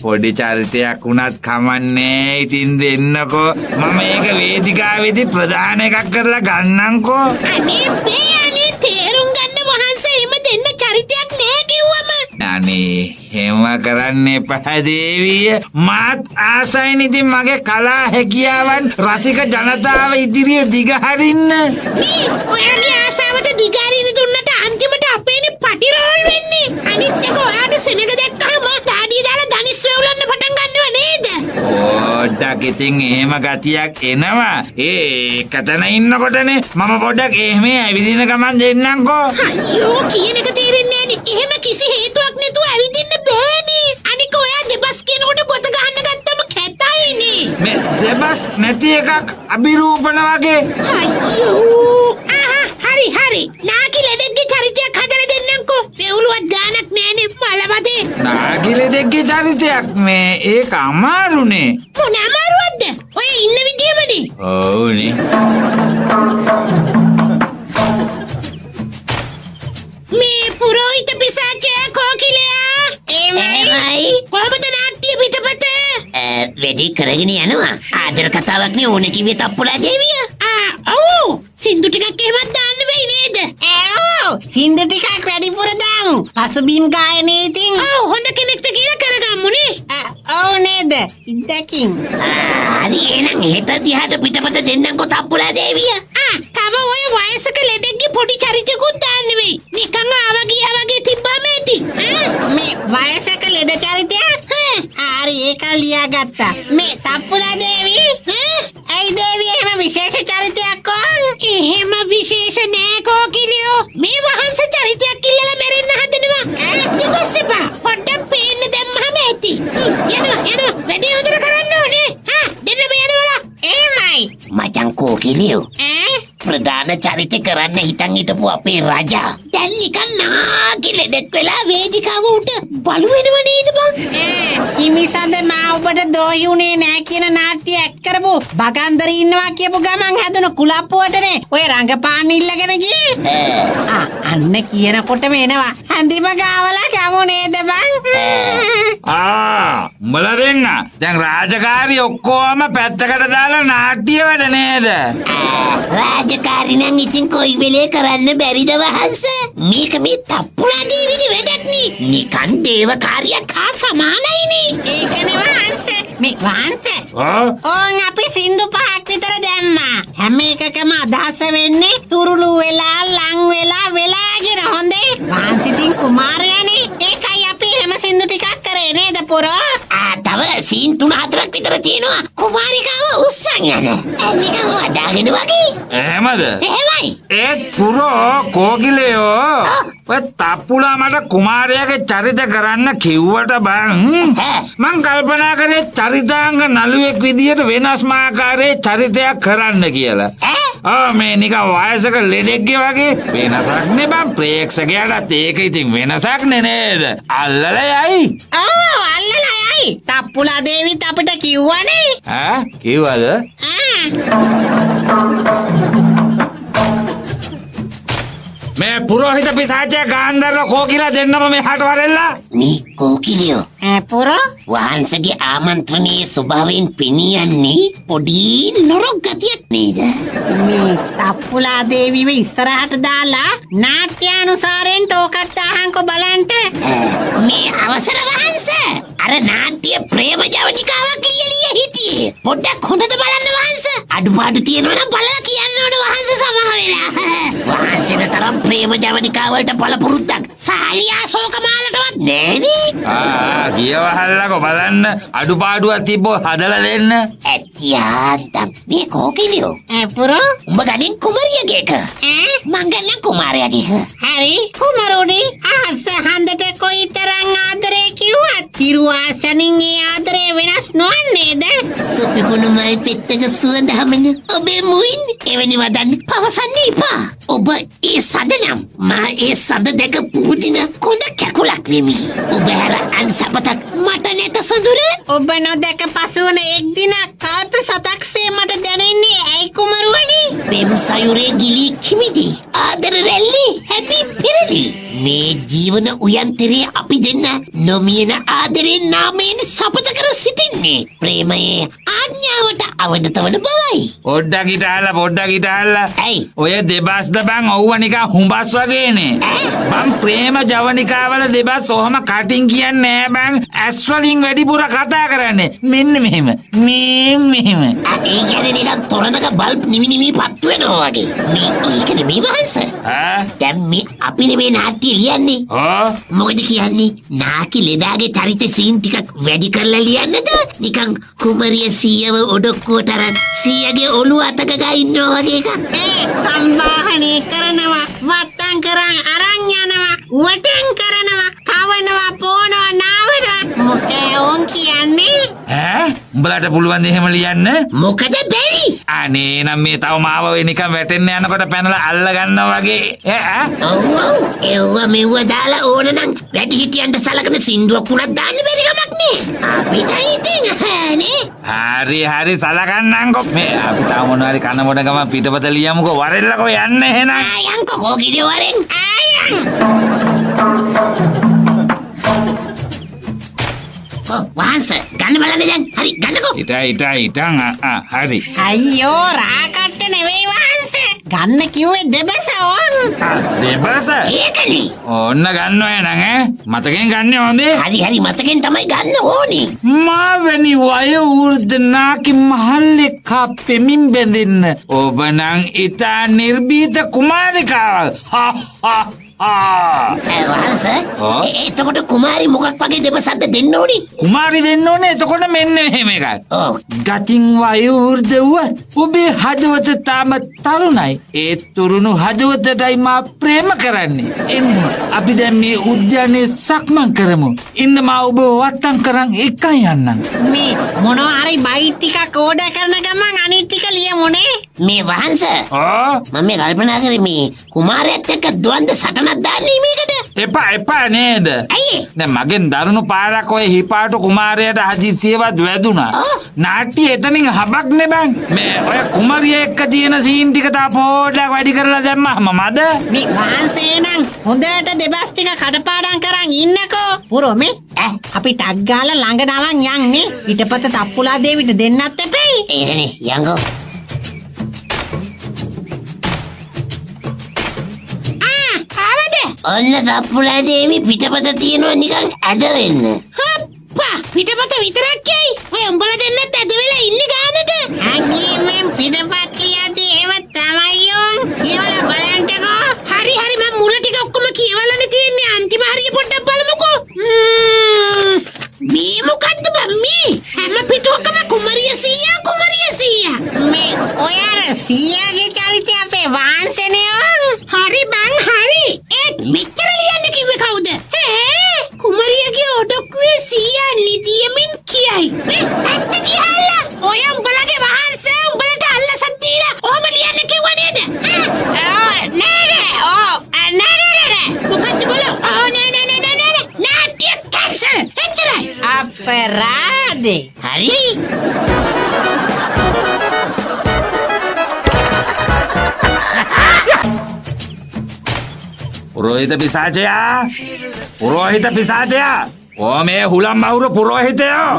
පොඩි චරිතයක් වුණත් කමන්නේ ඉතින් දෙන්නකෝ මම ඒක වේදිකාවේදී ප්‍රධාන එකක් කරලා ගන්නම්කෝ අනේ බෑ අනේ තේරුම් ගන්න වහන්සේ එම දෙන්න චරිතයක් නෑ කිව්වම. අනේ හෙම කරන්න එපා දේවිය මාත් ආසයින් ඉතින් මගේ කලා හැකියාවන් රසික ජනතාව ඉදිරියේ දිගහරින්න මේ ඔයාගේ ආසාවට දිගාරින දුන්නට අන්තිමට අපේනේ පටිරෝල් වෙන්නේ. අනිත් එක ඔයාට සෙනග දැක්කම පොඩ්ඩක් ඉතින් එහෙම ගතියක් එනවා ඒ එකතන ඉන්නකොටනේ මම පොඩ්ඩක් එහෙම ඇවිදින ගමන් දෙන්නම්කෝ අයියෝ කියන එක තේරෙන්නේ නෑනේ. එහෙම කිසි හේතුවක් නැතුව ඇවිදින්න බෑනේ. අනික ඔයා දෙබස් කියනකොට ගොත ගහන්න ගත්තම කැතයිනේ. මේ දෙබස් නැති එකක් අභිරූපණ වගේ අයියෝ. හරි හරි. නාකි ලෙඩෙක්ගේ චරිතයක් හදලා වෙවුලුවත් ගානක් නෑනේ මලබතේ. නාගිලෙඩෙක්ගේ චරිතයක් මේ ඒක අමාරුනේ මොන අමාරුවක්ද? ඔය ඉන්න විදියමනේ. ඔවුනේ මේ පුරෝහිත පිසාචයා කෝකිලයා. එහෙමයි. කොහොමද නාට්‍ය පිටපත? වැඩි කරගෙන යනවා ආදර කතාවක් නේ ඕන කිව්වේ තප්පුලා දේවිය ඔව්. සින්දු ටිකක් එහෙමත් දාන්න වෙයි නේද? ඇවෝ සින්දු ටිකක් වැඩිපුර දාමු පසුබිම් ගායනේ ඉතින් ඔව් හොඳ කෙනෙක්ට කියලා කරගම්මුනේ. ඔව් නේද ඉද්දකින් හරි එහෙනම් හෙට දිහාට පිටපත දෙන්නම්කෝ තප්පුලා දේවිය ආ තව ඔය වයසක ලෙඩෙක්ගේ පොඩි චරිතකුත් දාන්න වෙයි. නිකන් ආවා ගියා වගේ තිබ්බම ඇති. මේ වයසක ලෙඩ චරිතයක් ආරි ඒක ලියාගත්තා මේ තප්පුලා දේවී ඈ? ඇයි දේවී එහෙම විශේෂ චරිතයක් ඕන් එහෙම විශේෂ නෑ කෝකිලියෝ. මේ වහන්ස චරිතයක් ඉල්ලලා මැරෙන්න හදනවා. ඈ? ඉවස් එපා. පොඩ්ඩක් පේන්න දැම්මහම ඇති. හ්ම්, යනවා යනවා. වැඩේ හොඳට කරන්න ඕනේ. හා දෙන්න බෑ එහෙමයි මචං කෝකිලියෝ ප්‍රධාන චරිත කරන්න හිතන් හිටපු අපේ රජා දැන් නිකන් නාකි ලෙඩෙක් වෙලා වේදිකාව උට බලු වෙනව නේද බං හිමිසඳ මා ඔබට දෝයුනේ නෑ කියන නාට්‍ය ඇක් කරපු බගන්දර ඉන්නවා කියපු ගමන් හැදුන කුලප්පුවටනේ ඔය රංගපාන්න ඉල්ලගෙන ගියේ අන්න කියනකොටම එනවා හැඳිම ගාවලා කැමු නේද බං ආ උඹල දෙන්න දැන් රාජකාරි ඔක්කොම පැත්තකට දාලා නාට්‍ය වැඩ නේද? රාජකාරි නම් ඉතින් කොයි වෙලේ කරන්න බැරිද වහන්ස? මේක මේ තප්පුලා දේවිගේ වැඩක් නේ නිකන් දේව කාර්යයක් හා සමානයිනේ. ඒකනේ වහන්ස. මේ වහන්ස. ආ? ඕන් අපි සින්දු පහක් විතර දැම්මා. හැම එකකම අදහස වෙන්නේ තුරුළු වෙලා ලං වෙලා වෙලාගෙන හොඳේ. වහන්සිතින් කුමාරයනේ. ඒකයි අපි හැම සින්දු ටිකක් කරේ නේද පුරෝ තව සීන් තුන හතරක් විතර තියෙනවා. කුමාරිකාව උස්සන් යන. නිකන් වඩාගෙන වගේ. එහෙමද? එහෙමයි. ඒත් පුරෝ කෝකිලයෝ. ඔය තප්පුලා මට කුමාරයාගේ චරිත කරන්න කිව්වට බං. මං කල්පනා කරේ චරිතාංග නළුවෙක් විදියට වෙනස්මාකාරයේ චරිතයක් කරන්න කියලා. ආ මේ නිකන් වයසක ලෙඩෙක්ගේ වගේ වෙනසක් නේ බං. ප්‍රේක්ෂකයාටත් ඒක ඉතින් වෙනසක් නේ නේද? අල්ලලා යයි. ඕ අල්ලලා යයි තප්පුලා දේවිත් අපිට කිව්වනේ ඈ? කිව්වද? මේ පුරෝහිත පිසාචය ගාන්ධර්ව කෝකිලා දෙන්නම මෙහාට වරෙල්ලා කෝකිලියෝ. ඈ පුරෝ? වහන්සගේ ආමන්ත්‍රණයේ ස්වභාවයෙන් පෙනියන්නේ පොඩි නොරොක් ගතියක් නේද? මේ තප්පුලා දේවිව ඉස්සරහට දාලා නාට්‍යානුසාරයෙන් ටෝකත් අහන්කො බලන්ට මේ අවසර වහන්ස අර නාට්‍ය ප්‍රේම ජවනිකාවක් ලියලිය හිටියේ. පොඩ්ඩක් හොඳට බලන්න වහන්ස. අඩුපාඩු තියෙනවා නම් බලලා කියන්න ඕන වහන්ස සමහ වෙලා. වහන්ස වහන්සේන තරම් ප්‍රේම ජවනිකාවලට පළපුරුද්දක් සාලියා සෝකමාලටවත් නෑනේ ආ කියවහල්ලකො බලන්න අඩුපාඩුවක් තිබ්බෝ හදලා දෙන්න. ඇත්තියාන්තක් මේ කෝකිලියෝ. ඇපුරෝ? උඹ ගනින් කුමරියගේක? ඈ? මංගන්න කුමාරයගේක. හරි. කුමරුනි අහස හන්දට කොයි තරං ආදරේ කිව්වත් හිරුවාසනින් ඒ ආදරේ වෙනස් නොවන්නේද? සුපිපුුණු මල් පෙත්තක සුවඳ හමන ඔබේ මුයින් එවැනි වදන්න පවසන්න එපා. ඔබ ඒ සඳනම් මා ඒ සඳ දැක පූජින කොඳ කැකුලක් වෙමි. ඔබ හැර අන් සපතක් මට නැත සඳුර? ඔබ නොදැක පසුවන එක් දිනක් කල්ප සතක්සේ මට දැනෙන්නේ ඇයි කුමරුවනි? පෙම් සයුරේ ගිලී කිමිදී. ආදර රැල්ලි. හැපි පෙරලි. මේ ජීවන උයන්තරේ අපි දෙන්න නොමියන ආදරේ නාමයෙන් සපත කර සිටින්නේ. ප්‍රේමයේ ආඥාවට අවනතවන බවයි. පොඩ්ඩක් හිටහල්ලා පොඩ්ඩක් හිටහල්ලා ඇයි? ඔය දෙබස් දබං ඔව්ව නිකන් හුඹස් වගේනේ. මං ප්‍රේම ජවනිකාවල දෙබස් ඔහම කටින් කියන්නේ නෑ බං ඇස් වලින් වැඩිපුර කතා කරන්නේ. මෙන්න මෙහෙම. මේ මෙහෙම. ආ, ඒ ගැන නිකන් තොරණක බල්බ් නිමි නිමි පත්තු වෙනවා වගේ. මේ ඒකන මේ වහන්ස. දැන් මේ අපිනේ මේ නාට්‍ය ලියන්නේ. මොකද කියන්නේ? නාකි ලෙඩාගේ චරිත සීන් ටිකක් වැඩි කරලා ලියන්නද? නිකන් කුමරිය සීයව ඔඩොක්කුවට අරන් සීයගේ ඔළුව අතක ගා වගේ එකක්. ඒ සම්බාහනය කරනවා වත්තන් කරන් අරන් යනවා වටන් කරනවා කවනවා පෝනවා නාවනවා. මොකෑ ඔවුන් කියන්නේ? ඈ? උඹලට පුළුවන් එහෙම ලියන්න? මොකද බැරි? අනේ නම් මේ තව මාව ඔය නිකන් වැටෙන්න යනකොට පැනලා අල්ල ගන්නවා වගේ. ඈ ඔව් ඔව්. එව්ව මෙව්ව දාලා ඕන නම් වැඩි හිටියන්ට සලකන සින්දුවක් වුණත් දාන්න බැරි කමක් නේ. අපිට ඉතින් නේ? හරි හරි. සලකන්නංකො මේ අපි තාම මොනවාරි කන මොන ගම පිටපත ලියමුකෝ. වරෙල්ලකෝ යන්න එහෙනම්. ආයන් කොකෝ කිරිවරෙන් ආයන් ඔව් වහන්ස ගන්න බලන්න දැන්. හරි ගන්නකෝ. හිටා හිටා හිටන් ආ, හරි. අයියෝ රාකට්ට නෙවෙයි වහන්ස. ගන්න කිව්වේ දෙබස ඕන්. දෙබස? ඒකනේ. ඔන්න ගන්නවා එනං ඈ. මතකෙන් ගන්න හොඳේ හරි හරි මතකෙන් තමයි ගන්න ඕනේ. මාවැනි වය වෘර්ධනාකි මහල්ලෙක්කා පෙමින් බැඳන්න. ඔබ නං ඉතා නිර්බීත කුමාරිකාවල්. හා ඈ, වහන්ස එතකොට කුමාරි මොකක් වගේ දෙබසක්ද දෙන්න ඕනේ? කුමාරි දෙන්න ඕනේ. එතකොට මෙන්න මෙහෙම එකක් ගතින් වයවෘර්ධ වුවත් ඔබේ හදවත තාම තරුණයි. ඒත් තුරුණු හදවතටයි මා ප්‍රේම කරන්නේ. එන්න අපි දැන් මේ උද්‍යානයේ සක්මන් කරමු. ඉන්න මා ඔබ වත්තම් කරන් එකයි යන්නම් මේ මොනවා හරි බයිට් ටිකක් ඕඩර් කරන ගමන් අනිත් ටික ලියමුනේ. මේ වහන්ස මම කල්පනා කරේ මේ කුමාරයත් එක්ක දුවන්ද සටනක් දාන්නේ මේකට එපා එපා නේද? ඇයි? මගෙන් දරුණු පාරක් ඔය හිපාටු කුමාරයට හදිසියවත් වැදුනා. නාට්‍ය එතනින් හබක් නේ බං. මේ ඔය කුමරිය එක්ක තියෙන සීන් ටික තා පොඩ්ඩක් වැඩි කරලා දැම්මම මද? මේ වහන්සේ නම් හොඳට දෙබස් ටික කටපාඩම් කරන් ඉන්නකෝ. පුරෝ මේ. ඈ අපි ටක් ගාලා ළඟ නවන් යන්නේ. පිටපත තප්පුලා දේවිට දෙන්නත් එපෙයි. එහෙනේ යංගෝ ඔන්න තප්පුලා දේවි පිටපත තියෙනවා නිකන් ඇද වෙන්න. හප්පා! පිටපත විතරක් යයි. ඔය උඹලා දෙන්නත් ඇද වෙලා ඉන්නේ ගානට. හැංගීමෙන් පිටපත් ලියදී ඒව තමයියෝ කියවලා බලන්නකෝ. හරි හරි මම මුල ටික ඔක්කොම කියවලානේ තියෙන්නේ අන්තිම හරිය පොඩ්ඩක් බලමුකෝ. ම්ම්. මේ මොකද්ද බම් මේ හැම පිටුවකම කුමරිය සීයා කුමරිය සීයා මේ ඔය අර සීයාගේ චරිතය අපේ වහන්සේනේ හරි බං හරි ඒත් මෙච්චර ලියන්න කිව්වේ කවුද ඈ කුමරියගේ ඔඩොක්කුවේ සීයා නිදියමින් කියයි ඇත්ත කියලා ඔය උඹලගේ වහන්සේ උඹලට අල්ලසක් දීලා ඔහම ලියන්න කිව්වා නේද නෑ නෑ ඕ නෑ නෑ නෑ මොකද්ද බල ඕ නෑ නෑ නෑ නෑ නෑ නාට්‍ය කැන්සල් එච්චරයි අපරාදේ හරි පුරෝහිත පිසාචයා පුරෝහිත පිසාචයා ඕ මේ හුලම් බවුරු පුරෝහිතයෝ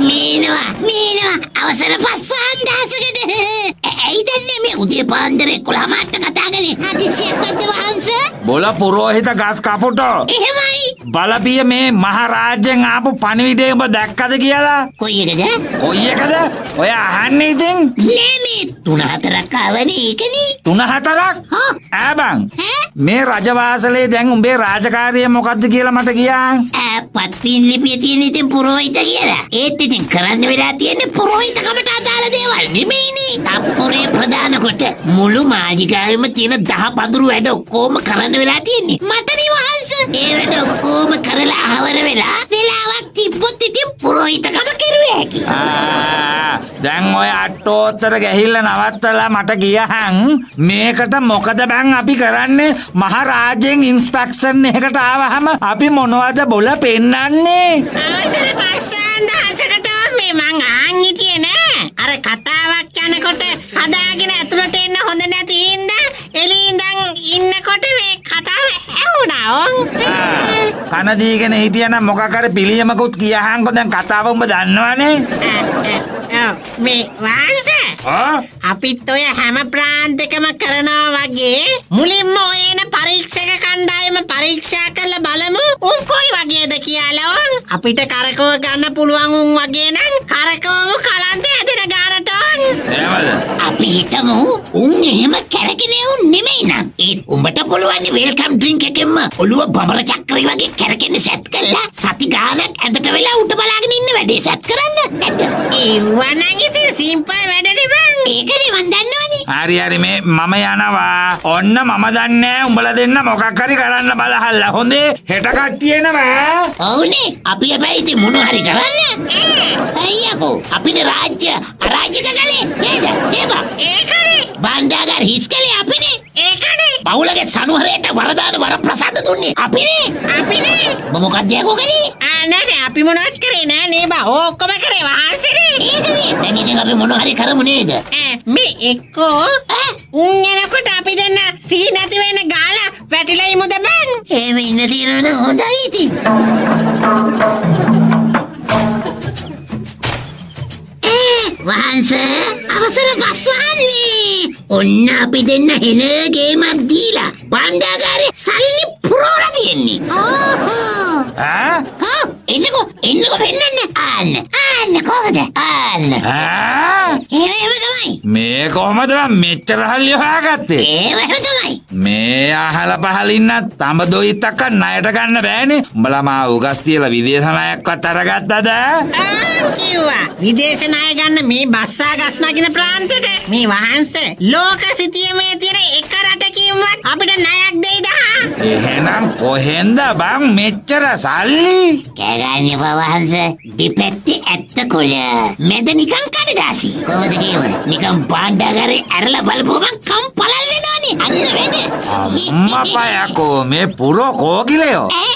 මීනවා මීනවා අවසර පස්වාන් දහසකද ඇයි දන්නේ මේ උදේ පාන්දර 11 මාට කතා කළේ? හදිසියක් වද්ද වහන්ස? බොල පුරෝහිත ගස් කපුටෝ. එහෙමයි. බලපිය මේ මහරාජ්‍යෙන් ආපු පණිවිඩය ඔබ දැක්කද කියලා? කොයි එකද? කොයි එකද? ඔය අහන්නේ ඉතින්. නෑ මේ තුන හතරක් ආවනේ ඒකනේ. තුන හතරක්? ඈ? මේ රජවාසලේ දැන් උඹේ රාජකාරිය මොකක්ද කියලා මට කියා. ඈ පත්තින් ලිපිය තියෙන ඉතින් පුරෝහිත කියලා. ඒත් ඉතින් කරන්න වෙලා තියෙන්නේ පුරෝහිතකමට අදාළ දේවල් නෙමෙයිනේ. තප්පුරේ ප්‍රධාන කොට මුළු මාජිකාවෙම තියෙන දහ පඳුරු වැඩ ඔක්කොම කරන්න වෙලා තියෙන්නේ. මටනේ වහන්ස ඒ වැඩ ඔක්කොම කරලා ආවර වෙලා වෙලාවක් තිබ්බොත් ඉතින් පුරෝහිතකම කෙරුවේ හැකි. දැන් ඔය අට්ටෝත්තර ගැහිල්ල නවත්තලා මට කියහන් මේකට මොකද බැන් අපි කරන්නේ? මහරාජයෙන් ඉන්ස්පෙක්ෂන් එකට ආවහම අපි මොනවද බොල පෙන්නන්නේ? අවසර පස්සන් දහසකට මේ මං ආන් හිටියේ නෑ අර කතාවක් යනකොට හදාගෙන ඇතුළට එන්න හොඳ නැති හින්දා එළියිඳන් ඉන්නකොට මේ කතාව ඇහුණා ඕන් කනදීගෙන හිටියන මොකකර පිළියමකුත් කියහන්කො දැන් කතාව උඹ දන්නවනේ මේ ආ? අපිත් ඔය හැම ප්‍රාන්තකම කරනවා වගේ මුලින්ම ඔය එන පරීක්ෂක කණ්ඩායම පරීක්ෂා කරලා බලමු උන් කොයි වගේද කියලා අපිට කරකව ගන්න පුළුවන් උන් වගේ නම් කරකවමු කලන්තේ ඇදෙන ගානට එහෙමද අපි හිතමු උන් එහෙම කැරගෙන උන් නෙමෙයි නම්. ඒත් උඹට පුළුවන් වෙල්කම් ඩ්‍රින්ක් එකෙන්ම ඔළුව බඹර චක්‍රය වගේ කැරකෙන්න සෙට් කරලා සති ගානක් ඇඳට වෙලා උඩ බලාගෙන ඉන්න වැඩේ සෙට් කරන්න. නැද්ද ඒවනං ඉතින් සිම්පල් වැඩනේ බං. ඒකනේ මන් දන්නවනේ. හරි හරි මේ මම යනවා. ඔන්න මම දන්නේ උඹල දෙන්න මොකක් හරි කරන්න බලහල්ලා. හොඳේ හෙට කට්ටියනවා ඔවුනේ. අපි හැබැයි ඉතින් මොන හරි කරන්න. අයියකෝ අපිනේ රාජ්‍ය අරාජික කලේ නේද ඒකනේ බණ්ඩාගාර හිස් කලේ අපිනේ. ඒකනේ. පවුලගේ සනුහරයට වරදාන වර ප්‍රසාද දුන්නේ අපිනේ. අපිනේ. මොකක්ද යකෝ කලේ ආනනේ අපි මොනවත් කරේ නෑ නේ බා ඔක්කොම කරේ වහන්සේනේ. ඒකනේ දැන් ඉතින් අපි මොන හරි කරමු නේද? මේ එක්කෝ? උන් එනකොට අපි දෙන්න සිහි නැති වෙන ගාලා වැටිලා ඉමුද බං එහෙම ඉන්න තියෙනවනම් හොඳයි ඉතින් වහන්ස අවසර පස්වන්නේ ඔන්න අපි දෙන්න හෙන ගේමක් දීලා බණ්ඩාගාරේ සල්ලි පුරෝලා තියෙන්නේ. ඕහෝ එන්නකෝ එන්නකෝ ආන්න කොහොමද? ආන්න ඈ? එහෙම එහෙම තමයි. මේ කොහොමද මෙච්චර හල්ලි හොයාගත්තේ? එහෙම තමයි. මේ අහල පහලින්නත් තඹ දොයිත්තක්ක ණයට ගන්න බෑනේ. උඹලා මා උගස් තියලා විදේශ ණයක්වත් අරගත්තද? කිව්වා. විදේශ ණය ගන්න මේ බස්සා ගස් නගින ප්‍රාන්තෙට මේ වහන්සේ ලෝක සිතියමේ තියෙන එක රටකින්වත් අපිට ණයක් දෙයිද? එහෙනම් කොහෙන්ද බං මෙච්චර සල්ලි? කෑගන්න පවහන්ස දෙපැත්තේ ඇත්ත කොල මෙද නිකං කඩදාසි. කොමද කියව නිකම් පාණ්ඩාගරේ ඇරල බලපුවම කම් පලල්ලෙනවානේ අන්න වැඩ අම්මපයකෝ මේ පුරෝ කෝගිලයෝ ඈ?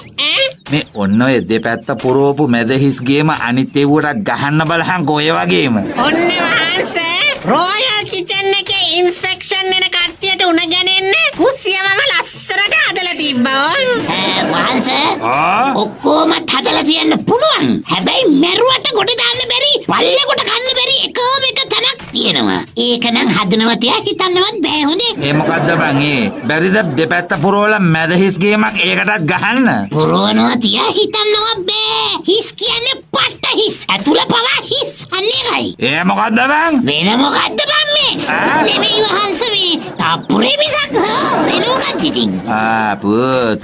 මේ ඔන්න ඔය දෙපැත්ත පුරෝපු මැදහිස්ගේම අනිත් එව්වටත් ගහන්න බලහන් කොය වගේම. ඔන්න වහන්සේ රෝයල් කිචන් එකේ ඉන්ස්පෙක්ෂන් එන කට්ටියට උණ ගැනෙන්න කුස්සියමම ලස්සරට හදලා තිබ්බවන් වහන්ස? ඔක්කෝමත් හදල තියන්න පුළුවන්. හැබැයි මැරුවට ගොඩ දාන්න බැරි පල්ලෙකොට කන්න බැරි එක තියෙනවා. ඒකනම් හදනවතයා හිතන්නවත් බෑ හොඳේ. ඒ මොකක්ද බං ඒ? බැරිද දෙපැත්ත පුරෝල මැදහිස්ගේමක් ඒකටත් ගහන්න? පුරුවනවා තියා හිතන්නවා බෑ. හිස් කියන්නේ පට්ට හිස්. ඇතුළ පවා හිස්. අන්නේකයි ඒ මොකක්ද බං? වෙන මොකක්ද බම් මේ? නෙමෙයි වහන්ස මේ තප්පුරේ මිසක් වෙන මොකක්ද ඉතින්? ආපු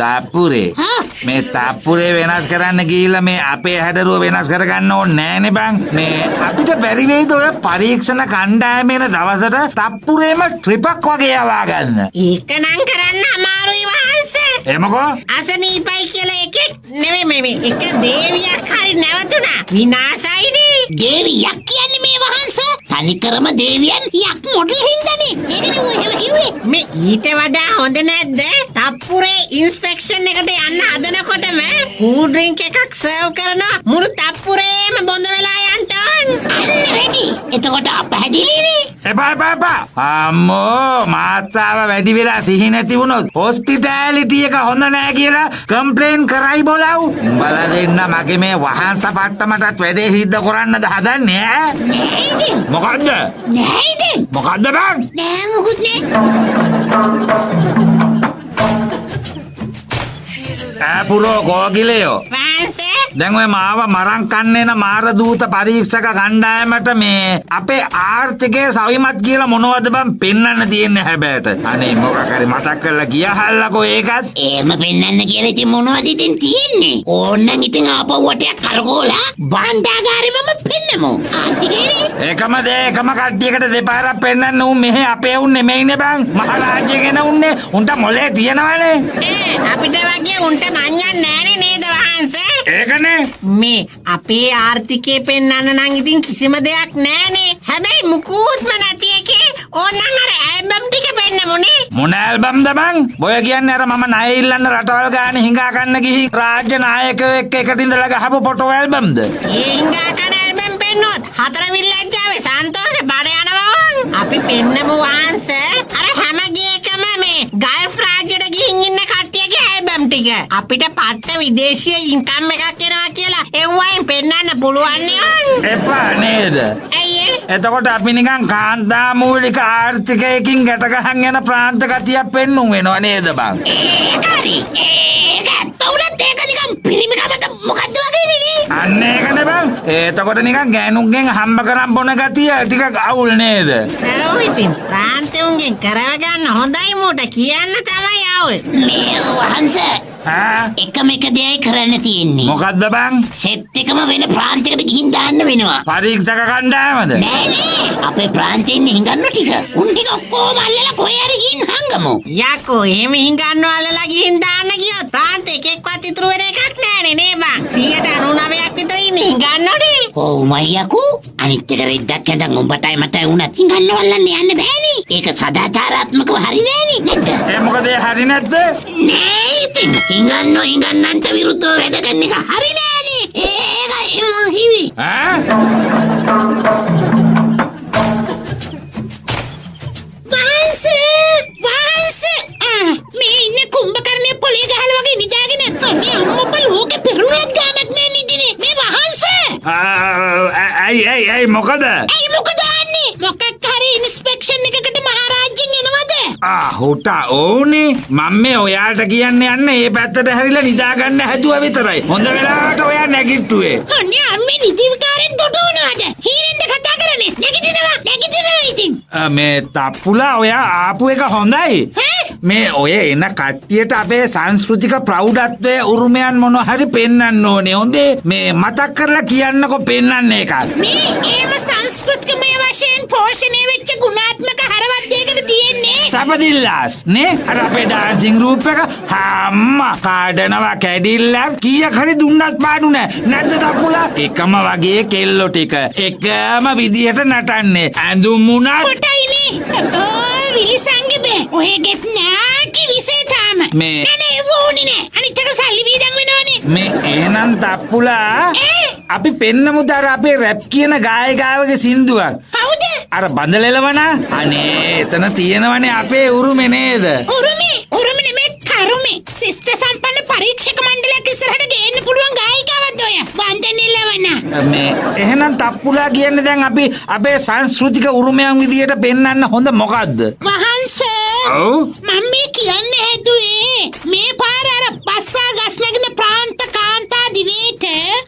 තප්පුරේ. හා? මේ තප්පුරේ වෙනස් කරන්න ගිහිල්ලා මේ අපේ හැඩරුව වෙනස් කරගන්න ඕනේ නෑනේ බං. මේ අපිට බැරි වෙයිද ඔය පරීක්ෂණ කණ්ඩායමේන දවසට තප්පුරේම ට්‍රිපක් වගේ යවා ගන්න. ඒකනම් කරන්න අමාරුයි වහන්සේ. එමකෝ? අසනීපයි කියලා එකෙක් නෙමෙයි මේ මේ එක දේවියක් හරි නැවතුණා. විනාසයිනේ දේවියක් කියන්නේ මේ වහන්ස? තනිකරම දේවියන් යක් මොඩල් හින්දනේ. ඒකනේ ඌ එහෙම කිව්වේ. මේ ඊට වඩා හොඳ නැද්ද? තප්පුරේ ඉන්ස්පෙක්ෂන් එකට යන්න හදනකොටම කූල් ඩ්‍රින්ක් එකක් සර්ව් කරන මුළු තප්පුරේම බොඳ වෙලා යන්න ඕන්. අන්න වැඩි එතකොට පැහැදිලිනේ. එපා එපා එපා. අම්මෝ මාත්‍රාව වැඩි වෙලා සිහි නැති වුණොත් හොස්පිටෑලිටි එක හොඳ නෑ කියලා කම්ප්ලේන් කරයි බොලව්. උඹල දෙන්න මගේ මේ වහන්ස පට්ටමටත් වැඩේ සිද්ධ කරන්නද හදන්නේ ඈ? නෑ ඉතින්. මොකද්ද? නෑ ඉතින්. මොකද්ද බං? නෑ මුකුත් නෑ. ඈ පුරෝ කෝකිලයෝ. වහන්සේ දැන් ඔය මාව මරන් කන්නේන මාර දූත පරීක්ෂක කණ්ඩායමට මේ අපේ ආර්ථිකය සවිමත් කියලා මොනවද බං පෙන්වන්න තියෙන්නේ හැබෑට? අනේ මොකක් හරි මතක් කරලා කියහල්ලකෝ ඒකත්. එහෙම පෙන්වන්න කියලා ඉතින් මොනවද ඉතින් තියෙන්නේ? ඕන්නම් ඉතින් ආපහු වටයක් කරකෝලා බණ්ඩාගාරෙමම පෙන්නමු. ආර්ථිකේනේ ඒකම දේ එකම කට්ටියකට දෙපාරක් පෙන්වන්න උන් මෙහෙ අපේ උන් නෙමෙයිනේ බං. මහරාජ්‍ය කෙන උන්නේ උන්ට මොලේ තියෙනවනේ. ඈ, අපිට වගේ උන්ට මංගන් නෑනේ නේද වහන්සේ? ඒකනේ මේ අපේ ආර්ථිකය පෙන්වන්න නම් ඉතින් කිසිම දෙයක් නෑනේ හැබැයි මුකුත්ම නැති එකේ ඕන්නම් අර ඇල්බම් ටික පෙන්නමුනේ මොන ඇල්බම්ද බං බොය කියන්නේ අර මම ණය ඉල්ලන්න රටවල් ගානේ හිඟා ගන්න ගිහින් රාජ්‍ය නායකයෝ එක්ක එකට ඉඳලා ගහපු ෆොටෝ ඇල්බම්ද ඒ හිංගා කන ඇල්බම් පෙන්නුවොත් හතර විල්ලජ්ජාවේ සන්තෝෂෙ බඩ යනවා. අපි පෙන්නමු වහන්සේ අර ටික. අපිට පට්ට විදේශීය ඉන්කම් එකක් එනවා කියලා එව්වයින් පෙන්වන්න පුළුවන් එපා නේද? ඇයි ඒ? එතකොට අපි නිකන් කාන්තා මූලික ආර්ථිකයකින් ගැට ගහන් යන ප්‍රාන්ත ගතියක් පෙන්නුම් වෙනවා නේද බං? ඒක හරි. ඒක ඇත්ත වුණත් ඒක නිකන් පිරිමිකමට මොකද්ද වගේ නෙවේ අන්න ඒකනේ බං. එතකොට නිකන් ගෑනුන්ගෙන් හම්බ කරන් බොන ගතිය ටිකක් අවුල් නේද? ඔව් ඉතින් ප්‍රාන්තෙවුන්ගෙන් කරව ගන්න හොඳයි මූට කියන්න තමයි අවුල්. මේ වහන්ස එකම එක දෙයයි කරන්න තියෙන්නේ. මොකද්ද බං? සෙට් එකම වෙන ප්‍රාන්තයකට ගිහින් දාන්න වෙනවා. පරීක්ෂක කණ්ඩායමද? නෑ නෑ. අපේ ප්‍රාන්තයෙන් හිඟන්නු ටික. උන් ටික ඔක්කොම අල්ලලා කොහේ හරි ගිහින් හංගමු. යකෝ එහෙම හිඟන්න අල්ලලා ගිහින් දාන්න ගියොත් ප්‍රාන්ත එකෙක්වත් ඉතුරු වෙන එකක් නෑනේ නේ බං? 199ක් විතර ඉන්නේ. හිඟන්නනේ ඔව් මයියකු අනිත් එක රෙද්දක් ඇඳන් උඹටයි මටයි වුණත් හිඟන්න වල්ලන්න යන්න බෑනේ. ඒක සදාචාරාත්මකව හරි නෑනේ. නැද්ද? ඒ මොකද ඒ හරි නැද්ද? නෑ ඉතින්. හිඟන්නෝ හිඟන්නන්ට විරුද්ධව වැඩ ගන්න එක හරි නෑනේ. ඒකයි මං හිවි ඈ? මේ ඉන්න කුම්භකර්ණය පොලේ ගහලා වගේ නිදාගෙන අනේ අම්මපා ලෝකෙ පෙරුණත් ගානක් නෑ නිදිනේ. මේ වහන්සේ ආ, ඇයි ඇයි ඇයි මොකද ඇයි ආන්නේ මොකක් හරි ඉන්ස්පෙක්ෂන් එකකට මහරජයෙන් එනවද? ආහුට ඕනේ. මම මේ ඔයාට කියන්න යන්න ඒ පැත්තට හැරිලා නිදාගන්න හැදුව විතරයි. හොඳ වෙලාවට ඔයා නැගිට්ටුවේ. අනේ අම්මේ නිදිවිකාරෙන් දොඩ වුණාද? හීනෙන්ද කතා කරන්නේ? නැගිටිනවා නැගිටිනවා ඉතින්. මේ තප්පුලා ඔයා ආපු එක හොඳයි? මේ ඔය එන කට්ටියට අපේ සංස්කෘතික ප්‍රෞඩත්වය උරුමයන් මොන හරි පෙන්වන්න ඕනේ. හොඳේ මේ මතක් කරලා කියන්නකො පෙන්වන්න එකක්. මේ ඒම සංස්කෘතිකමය වශයෙන් පෝෂණය වෙච්ච ගුණාත්මක හරවත් දෙයකට තියෙන්නේ සපදිල්ලාස්. නේ? අර අපේ ඩාන්සිං රූප් එක හම්ම. කාඩනවා කැඩිල්ලක් කීයක් හරි දුන්නත් පාඩු නෑ. නැද්ද තප්පුලා එකම වගේ කෙල්ලෝ ටික. එකම විදිහට නටන්නේ. ඇඳුම් මුණත් කොටයිනේ. ඕ විලිසංගේ බෑ ඔයගෙත් නාකි විසේ තාම මේ- නනේ වෝනේ නෑ. අනිත් එක සල්ලි වීදන් වෙනවනේ. මේ එහෙනම් තප්පුලා? අපි පෙන්නමුද අර අපේ රැප් කියන ගායකාවගේ සින්දුවක්? කවුද අර බඳලෙලවන අනේ එතන තියෙනවනේ අපේ උරුමේ නේද? උරුමේ? උරුම නෙමේ කරුමේ. ශිෂ්ට සම්පන්න පරීක්ෂක මණ්ඩලයක් ඉස්සරහට ගේන්න පුළුවන් ගායිකාවත් ඔය? වන්දනෙලවන මේ එහෙනම් තප්පුලා කියන්නේ දැන් අපි අපේ සංස්කෘතික උරුමයන් විදියට පෙන්වන්න හොඳ මොකද්ද? වහන්සේ ඔව්. මම කියන්න හැදුවේ. මේ පාර අර පස්සා ගස් නැගෙන ප්‍රාන්ත කාන්තා දිනේට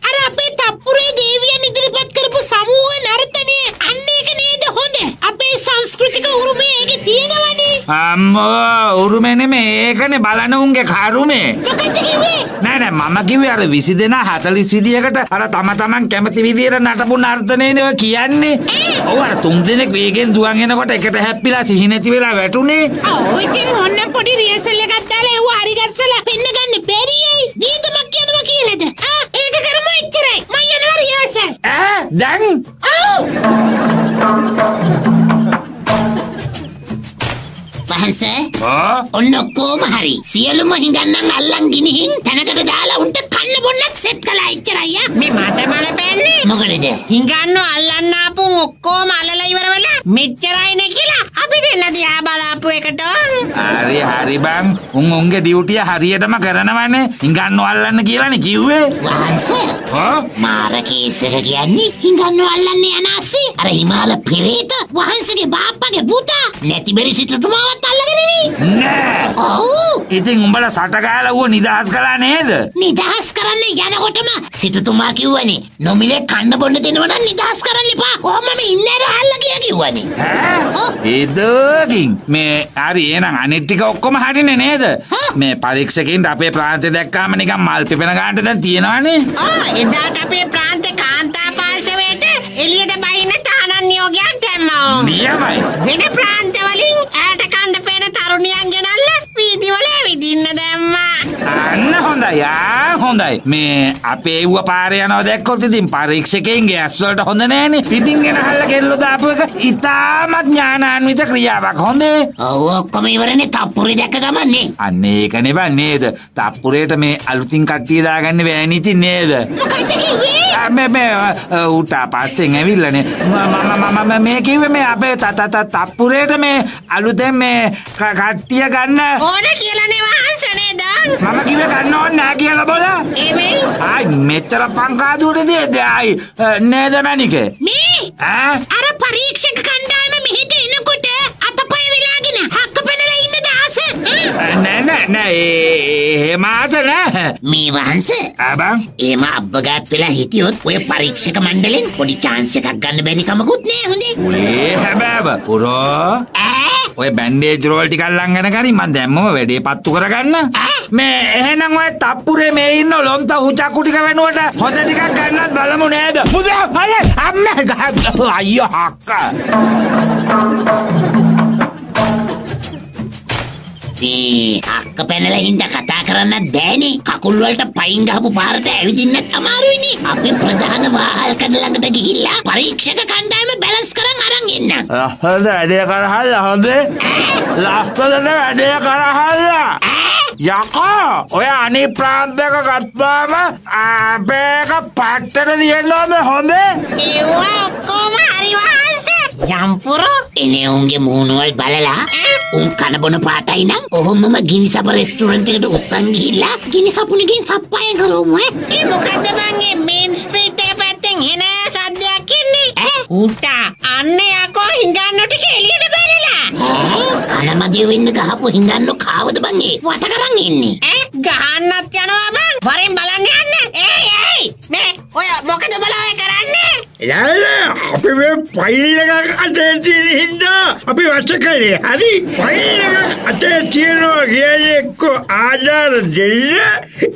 අර අපේ තප්පුරේ දේවියන් ඉදිරිපත් කරපු සමූහ නර්තනය අන්න ඒක නේද හොඳ අපේ සංස්කෘතික උරුමය ඒකේ තියෙනවනේ අම්මෝ උරුමේ නෙමේ. ඒකනේ බලනවුන්ගේ කරුමේ. මොකක්ද කිව්වේ නෑ නෑ මම කිව්වේ අර 20 දෙනා 40 විදියකට අර තම තමන් කැමති විදියට නටපු නර්තනයනේ ඔය කියන්නේ. ඔව් අර තුන් දෙනෙක් වේගෙන් දුවන් එනකොට එකට හැප්පිලා සිහි නැති වෙලා වැටුනේ. ඔන්න පොඩි රියසල් එකක් දාලා ඒව හරි ගස්සලා පෙන්න ගන්න. බැරි ඇයි දීගමක් යනවා කියලාද? ඒක කරමු එච්චරයි. මම යනවා රියසල් දැන්? ඔව් වහන්ස? ඔන්න ඔක්කෝම හරි. සියලුම හිඟන්නන් අල්ලන් ගිනිහින් තැනකට දාලා උන්ට කන්න බොන්නත් සෙට් කළා එච්චරයි ආ. මේ මට මල පැන්නේ මොකටද? හිඟන්නු අල්ලන්න ආපු ඔක්කොම අල්ලලා ඉවර වෙලා මෙච්චරයිනේ කියලා අපි දෙන්න දිහා බලාපු එකට. හරි හරි බං. උන් උන්ගේ ඩියුටිය හරියටම කරනවනේ. හිඟන්න අල්ලන්න කියලානේ කිව්වේ. වහන්ස? මාර කේස් එක කියන්නේ හිඟන්නු අල්ලන්න යන අස්සේ අර හිමාල පෙරේත වහන්සගේ බාප්පගේ පුතා නැති බැරි සිතතුමාවත් අල්ලගෙන නේ. ඔව්. ඉතින් උඹලා සටකාලා ඌව නිදහස් කළා නේද? නිදහස් කරන්න යනකොටම සිතතුමා කිව්වනේ නොමිලේ කන්න බොන්න දෙනවනම් නිදහස් කරන්න එපා. කොහොමම ඉන්න ඇර අල්ල කියලා කිව්වනේ. ඒදකින් මේ හරි ඒනම් අනිත් ටික ඔක්කොම හරිනේ නේද? මේ පරීක්ෂකින්ට අපේ ප්‍රාන්තය දැක්කාම නිකන් මල් පිපෙන ගානට දැන් තියෙනවනේ. ආ එදාට අපේ ප්‍රාන්තේ කාන්තා පාර්ශවයට එළියට බහින්න තානන් නියෝගයක් දැම්මා. නියමයි. වෙන ප්‍රාන්තවලින් ඈට කණ්ඩ පේන වීදිවල ඇවිදින්න දැම්මා. අන්න හොඳයි ආ හොඳයි. මේ අපේ එව්ව පාරේ යනවා දැක්කොත් ඉතින් පරීක්ෂකයින්ගේ ඇස් වලට හොඳ නෑනේ. පිටින් ගෙනහල්ලා කෙල්ලෝ දාපු එක ඉතාමත් ඥානාන්විත ක්‍රියාවක්. හොඳේ? ඔව් ඔක්කොම ඉවරනේ. තප්පුරේ දැක්ක ගමන්නේ. අන්න ඒක නෙබන් නේද? තප්පුරේට මේ අලුතින් කට්ටිය දාගන්න බෑනේ ඉතින් නේද? මොකක්ද කිව්වේ? මේ ඌට පස්සෙන් ඇවිල්ලනේ මම මම මේ කිව්වේ මේ අපේ තත තප්පුරේට මේ අලුතෙන් මේ කට්ටිය ගන්න ඕන කියලානේ වහන්ස නේද? මම කිව්වේ ගන්න ඕනේ නෑ කියලා බොල. එමෙයි. ආයි මෙච්චර පංකාදුවට දේද ආයි නේද මැනිකේ මේ? ඈ? අර පරීක්ෂක කණ්ඩායම මෙහෙට එනකොට අතපය වෙලාගෙන හක්ක පැනලා ඉන්න දාස. නෑ නෑ නෑ ඒ- එහෙම ආස නෑ. මේ වහන්ස ආබං? ඒම අබ්බගත් වෙලා හිටියොත් ඔය පරීක්ෂක මණ්ඩලෙන් පොඩි chance එකක් ගන්න බැරි කමකුත් නෑ හොඳේ. උලේ හැබෑව. පුරෝ. ඈ ඔය බැන්ඩේජ් රෝල් ටිකක් ළඟන කරින් මං දැම්මම වැඩේ පත්තු කරගන්න. මේ එහෙනම් ඔය තප්පුරේ මේ ඉන්න ලොම්ත උචක්කු ටික වෙනුවට හොඳ ටිකක් ගන්නත් බලමු නේද? මුදා අනේ අම්මා ගහ අයියෝ හක්ක. මේ අක්ක පැනලා හින්දා කතා කරන්නත් බෑනේ. කකුල් වලට පයින් ගහපු පාරට ඇවිදින්නත් අමාරුයිනේ. අපි ප්‍රධාන වාහල් කඩ ළඟට ගිහිල්ලා පරීක්ෂක කණ්ඩායම බැලන්ස් කරන් අරන් එන්න. ලස්සනට වැඩේ කරහල්ලා හොඳේ. ලස්සනට වැඩේ කරහල්ලා. යකෝ ඔය අනි ප්‍රාන්තයක ගත්තාම අපේක පට්ටට තියෙන්න ඕනේ හොඳේ. ඒවා ඔක්කොම හරි වහන්ස. යම්පුරෝ එනේ උන්ගේ මූණවල් බලලා උන් කන බොන පාටයි නම් ඔහොමම ගිනිසප රෙස්ටුරන්ට් එකට උස්සන් ගිහිල්ලා ගිනිසපුණකින් සප්පාය කරමු ඈ. ඒ මොකද්ද බං මේ මේන් ස්ට්‍රීට් එක පැත්තෙන් එන සද්දයක් එන්නේ? ඈ උටා අන්න යකෝ හිඟන්නු ටික එළියට බැනලා. ඈ කනමදිය වෙන්න ගහපු හිඟන්නු කාවද බං ඒ වට කරන් ඉන්නේ. ඈ ගහන්නත් යනවා බං. වරෙන් බලන්න යන්න. ඒයි ඒයි මේ ඔය මොකද බලා ඔය කරන්නේ? යන්න අපි මේ පයිල් එකක් අතේ තියෙන හින්දා අපි වච කළේ හරි? පයිල් එකක් අතේ තියෙනවා කියන්නේ එක්ක ආධාර දෙන්න.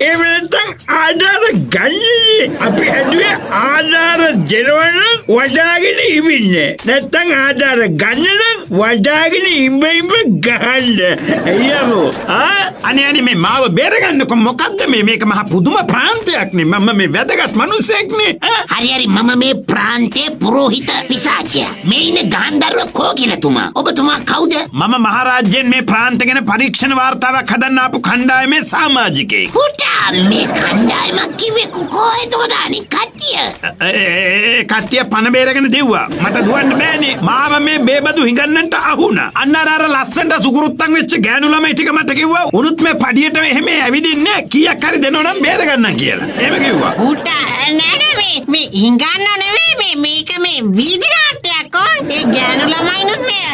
එහෙම නැත්නම් ආධාර ගන්න. අපි හැදුවේ ආධාර දෙනවනම් වඩාගෙන ඉමින්නේ. නැත්නම් ආධාර ගන්න වඩාගෙන ඉම්බ ඉම්බ ගහන්න. අයියෝ ආ? අනේ අනේ මේ මාව බේරගන්නකො මොකක්ද මේ? මේක මහ පුදුම ප්‍රාන්තයක්නේ මම මේ වැදගත් මිනිසෙක්නේ? හරි හරි. මම මේ ප්‍රාන්තයේ පුරෝහිත පිසාචය. මේ ඉන්නේ ගාන්ධර්ව කෝකිලතුමා. ඔබතුමා කවුද? මම මහරාජ්‍යයෙන් මේ ප්‍රාන්ත ගැන පරීක්ෂණ වාර්තාවක් හදන්න ආපු කණ්ඩායමේ සමාජිකයෙක් හුටා මේ කණ්ඩායම කිව්වේ කුකෝ එතකොට අනික් කට්ටිය. ඒ- කට්ටිය පණ බේරගෙන දෙව්වා මට දුවන්න බෑනේ මාව මේ බේබදු හිඟන්නන්ට අහුණා අන්න අර අර ලස්සනට සුකුරුත්තන් වෙච්ච ගෑනු ළමයි ටික මට කිව්වා උනුත් මේ පඩියට එහෙම ඇවිදින්නේ කීයක් හරි දෙනවනම් බේරගන්නම් කියලා එහෙම කිව්වා උටා නෑ නෑ මේ මේ හිඟන්නෝ නෙවෙයි මේ මේක මේ වීදි නාට්‍යයක් ඕ. ඒ ගෑනු ළමයිනුත් මේ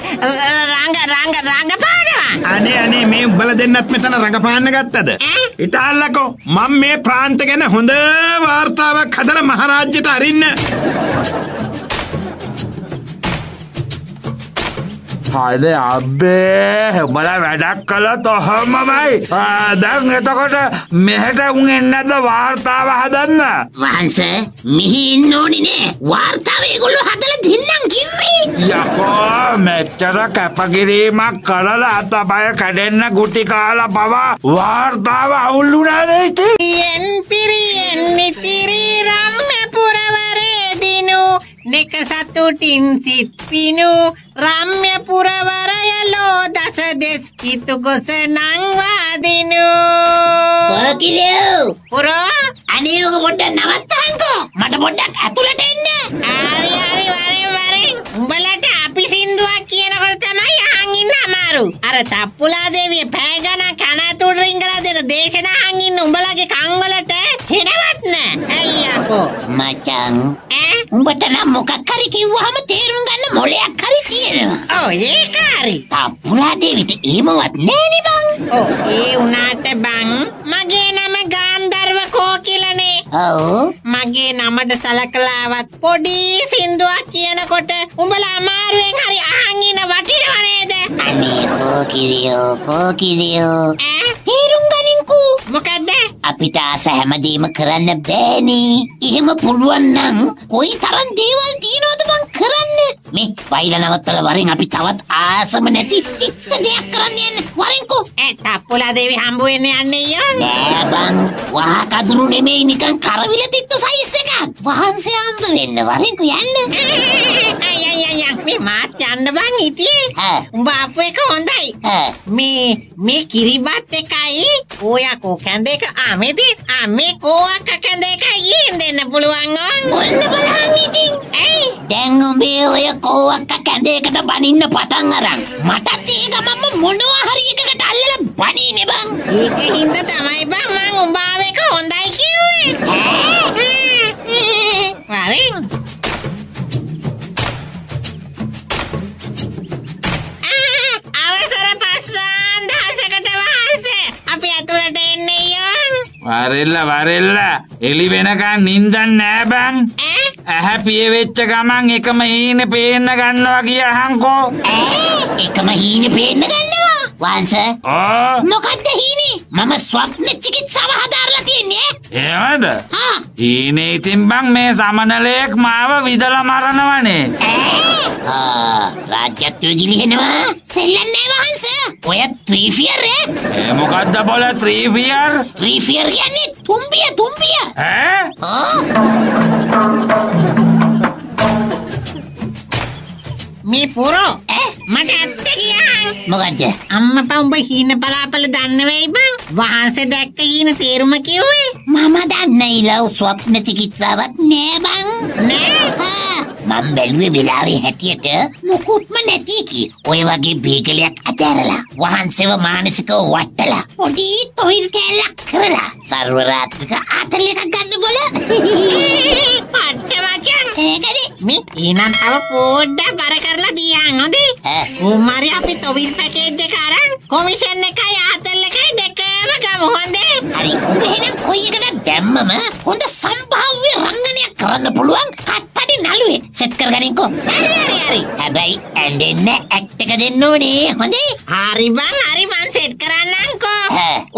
රංග රංග රංග පානවා. අනේ අනේ මේ උඹල දෙන්නත් මෙතන රඟපාන්න ගත්තද? ඉතාල්ලකෝ මම මේ ප්‍රාන්ත ගැන හොඳ වාර්තාවක් හදලා මහරාජ්‍යයට අරින්න හද අබ්බේ උඹලා වැඩක් කළොත් ඔහොමමයි දැන් එතකොට මෙහෙට උන් එන්නද වාර්තාව හදන්න වහන්ස මෙහි ඉන්න ඕනි නෑ. වාර්තාව ඒගොල්ලෝ හදලා දෙන්නම් කිව්වේ. යකෝ මෙච්චර කැපකිරීමක් කරලා අතපය කැඩෙන්න ගුටි කාලා පවා වාර්තාව අවුල්ලුනානේ ඉතින් පියෙන් පිරියෙන් නිතිරි රම්ය පුරවරේ දිනු නෙක සතුටින් සිත් පිනු රම්ය පුරවරය ලෝ දස දෙස් කිතු ගොස නංවාදිනු පොකිරියෝ පුරෝ! අනියෝක පොඩ්ඩක් නවත්තහන්කෝ මට පොඩ්ඩක් ඇතුළට එන්න! ආරි ආරි වරෙන් වරෙන්. උඹලට අපි සින්දුවක් කියනකොට තමයි අහන් ඉන්න අමාරු. අර තප්පුලා දේවිය පැය ගණන් කන ඇතුළට රිංගලා දෙන දේශන අහන් ඉන්න උඹලගේ කන් වලට හෙනවත් නෑ. අයියකෝ මචං උඹට නම් මොකක් හරි කිව්වහම තේරුම් ගන්න මොලයක් හරි තියෙනවා. ඔව් ඒක හරි තප්පුලා දෙවිට ඒමවත් නෑනේ බං. ඔව් ඒ උනාට බං මගේ නම ගාන්ධර්ව කෝකිලනේ. ඔව්. මගේ නමට සලකලාවත් පොඩි සින්දුවක් කියනකොට උඹලා අමාරුවෙන් හරි අහන් ඉන්න වටිනව නේද? අනේ කෝකිරියෝ ඈ? තේරුම් ගනින්කෝ මොකද්ද අපිට ආස හැමදේම කරන්න බෑනේ. එහෙම පුළුවන් නම් කොයි තරම් දේවල් තියනවද බං කරන්න? මේ බයිලා නවත්තලා වරෙන් අපි තවත් ආසම නැති තිත්ත දෙයක් කරන්න යන්න. වරෙන්කෝ. ඒ තප්පුලා දේවි හම්බ වෙන්න යන්නේ යෝ නෑ බං. වහ කදුරු නෙමෙයි නිකන් කරවිල තිත්ත සයිස් එකක්. වහන්සේ හම්බ වෙන්න වරෙන්කෝ යන්න. අය අය අය මේ මාත් යන්න බං ඈ. උඹ ආපු එක හොඳයි. මේ මේ කිරිබත් එකයි ඕයා කෝ කැඳ එක ආ මෙති ආ මේ කෝවක්ක කැඳ එකයි දෙන්න පුළුවන් ඕන් ඔන්න බලන්න ඉතින්. ඇයි දැන් උඹේ ඔය කෝවක්ක කැඳේකට බනින්න පටන් අරන් මටත් ඒ ගමම්ම මොනවා හරි එකකට අල්ලලා බනීනේ බං. ඒක හින්ද තමයි බං මං උඹ ආව එක හොඳයි කිව්වේ. වරෙන් වරෙල්ල වරෙල්ල. එලි වෙනකන් නින්දන් නෑ බං. ඈ ඇහැ පියවෙච්ච ගමන් එකම හීන පේන්න ගන්නවා කියහන්කෝ ඈ එකම හීනේ පේන්න ගන්නවා. වංශ මොකක්ද හීනේ? මම ස්වප්න චිකිත්සාව හදාarලා තියන්නේ. එහෙමද? ආ. හීනේ ඉතින් බං මේ සමනලයෙක් මාව විදලා මරනවනේ. ආ රාජ්‍යත්වය ගිලිහෙනවා. සෙල්ලන්නේ වංශ. ඔය ත්‍රිෆියර් ඒ මොකක්ද බොල ත්‍රීෆියර් ත්‍රිෆියර් කියන්නේ තුම්බිය තුම්බිය. මේ පුරෝ මට ඇත්ත කියහන් මොකද්ද? අම්මපා උඹ හීන බලාපල දන්න වෙයි බං වහන්සේ දැක්ක හීන තේරුම කිව්වේ මම දන්නේ ඉලව් ස්වප්න චිකිත්සාවක් නෑ බං. නෑ මම බැලුවේ වෙලාවේ හැටියට මුකුත්ම නැති කි. ඔය වගේ බීගලයක් අතෑරලා වහන්සේව මානසිකව වට්ටලා පොඩි තොইল කෑල්ලක් කරලා සර්වරාත්‍රික ආතල් එකක් ගන්න බොල. පට්ට මචං ඒකනේ. මේ ඊනම් තව පොඩ්ඩක් බර කරලා දියන් හොඳේ ඈ. උමාරි අපි තොවිල් පැකේජ් එක අරන් කොමිෂන් එකයි ආතල් එකයි දෙකම හොඳේ හරි ඔබ එහෙනම් කොයි එකට දැම්මම හොඳ සම්භාව්‍ය රංගනයක් කරන්න පුළුවන් කට්ටඩි නළුවේ සෙට් කරගනින්කෝ. හරි හරි හරි හැබැයි ඇඬෙන්න ඇක්ට් එක දෙන්න ඕනේ. හොඳේ? හරි බං හරි මං සෙට් කරන්නම්කෝ.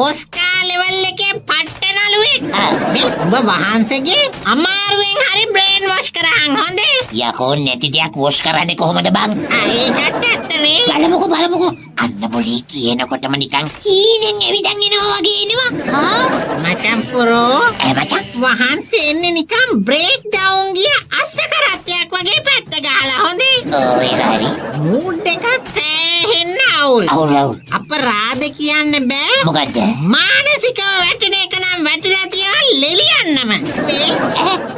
ඔස්කා ලෙවල් එකේ පට්ට නළුවෙක් ආ. මේ උඹ වහන්සේගේ අමාරුවෙන් හරි බ්‍රේන් වොෂ් කරහන් හොඳේ යකෝ නැති දෙයක් වොෂ් කරන්නේ කොහොමද බං? ඒකත් ඇත්තනේ බලමුකෝ බලමුකෝ. අන්න බොලී කියනකොටම නිකන් හීනෙන් ඇවිදන් එනවා වගේ එනවා. ආ. මචං පුරෝ ඈ මචං. වහන්සේ එන්නේ නිකන් බ්‍රේක් ඩවුන් ගිය අස්ස කරත්තයක් වගේ පැත්ත ගහලා හොඳේ ඔය හරි. මූඩ් එකත් සෑහෙන්න අවුල් අවුල් අවුල්. අපරාධ කියන්න බෑ මොකද්ද? මානසිකව වැටෙන එක නම් වැටිලා තියෙනවා ලෙලියන්නම මේ.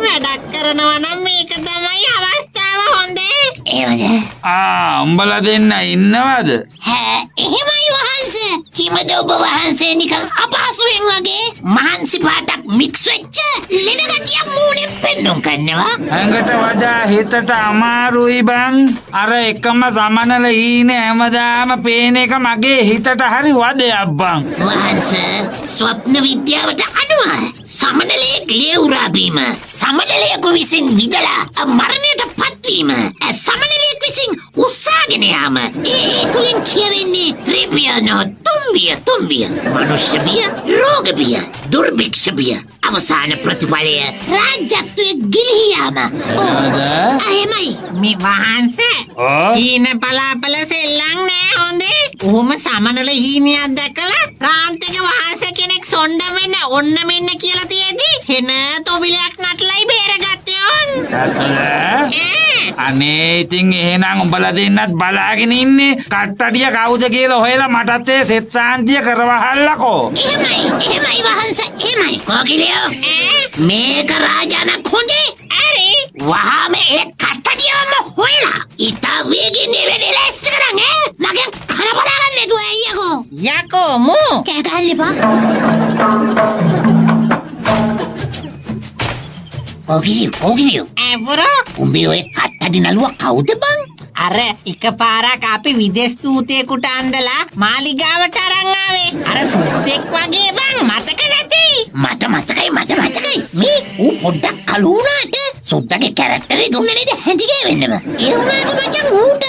වැඩක් කරනවා නම් මේක තමයි අවස්ථාව හොඳේ එහෙමද? ආ උඹලා දෙන්න ඉන්නවද හැ එහෙමයි වහන්සේ. හිමද ඔබ වහන්සේ නිකන් අපහසුයෙන් වගේ මහන්සි පාටක් මික්ස් වෙච්ච ලෙඩ ගතියක් මූණෙන් පෙන්නුම් කරනවා. ඇඟට වඩා හිතට අමාරුයි බං අර එකම සමනල හීනේ හැමදාම පේන එක මගේ හිතට හරි වදයක් බං වහන්සේ ස්වප්න විද්‍යාවට අනුව සමනලයෙක් ලියවුරාබීම සමනලයෙකු විසින් විදලා මරණයට පත්වීම සමනලයෙක් විසින් උත්සාගෙන යාම. ඒ තුළින් කියවෙන්නේ ත්‍රිපිය නො තුම්බිය තුම්බිය. මනුෂ්‍ය බිය රෝග බිය දුර්භික්ෂ බිය අවසාන ප්‍රතිඵලය රාජ්‍යත්වය ගිලිහි යාම. ඕ එහෙමයි. මේ වහන්සේ? හීන පලාපල සෙල්ලං නෑ හොඳේ. ඔහොම සමනල හීනයක් දැකලා ප්‍රාන්තික වහන්සේ කෙනෙක් සොණ්ඩ වෙන්න ඔන්න මෙන්න කියලා තියෙදි හෙන තොවිලයක් නටලයි බේරගත්තේ ඔන් ඇත්තද ඈ. අනේ ඉතින් එහෙනම් උඹලා දෙන්නත් බලාගෙන ඉන්නේ කට්ටඩිය කවුද කියලා හොයලා මටත් ඒ සෙත් සාන්තිය කරවහල්ලකෝ. එහෙමයි එහෙමයි වහන්ස එහෙමයි. කෝකිලියෝ මේක රාජානක් හොඳේ. හරි වහාම ඒ කට්ටටියම හොයලා ඉතා වේගෙන් එවෙන ලැස්ති කරන්න ඈ. මගෙන් කන බලාගන්න නැතුව අයියකෝ යකෝ මූ. කෑ ගහන්න එපා කෝකිලියෝ කෝකිලියෝ ඇපුරෝ උඹේ ඔය කට්ටඩි නළුව කවුද බං? අර එක පාරක් අපි විදෙස් දූතයෙකුට අන්දලා මාලිගාවට අරන් ආවේ. අර සුද්දෙක් වගේ බං මතක නැති? මට මතකයි මට මතකයි. මේ ඌ පොඩ්ඩක් කළු වුණාට සුද්දගේ කැරක්ටරේ දුන්නේ නේද හැඳිගේ වෙන්නම ඒ වුණාට මචං ඌට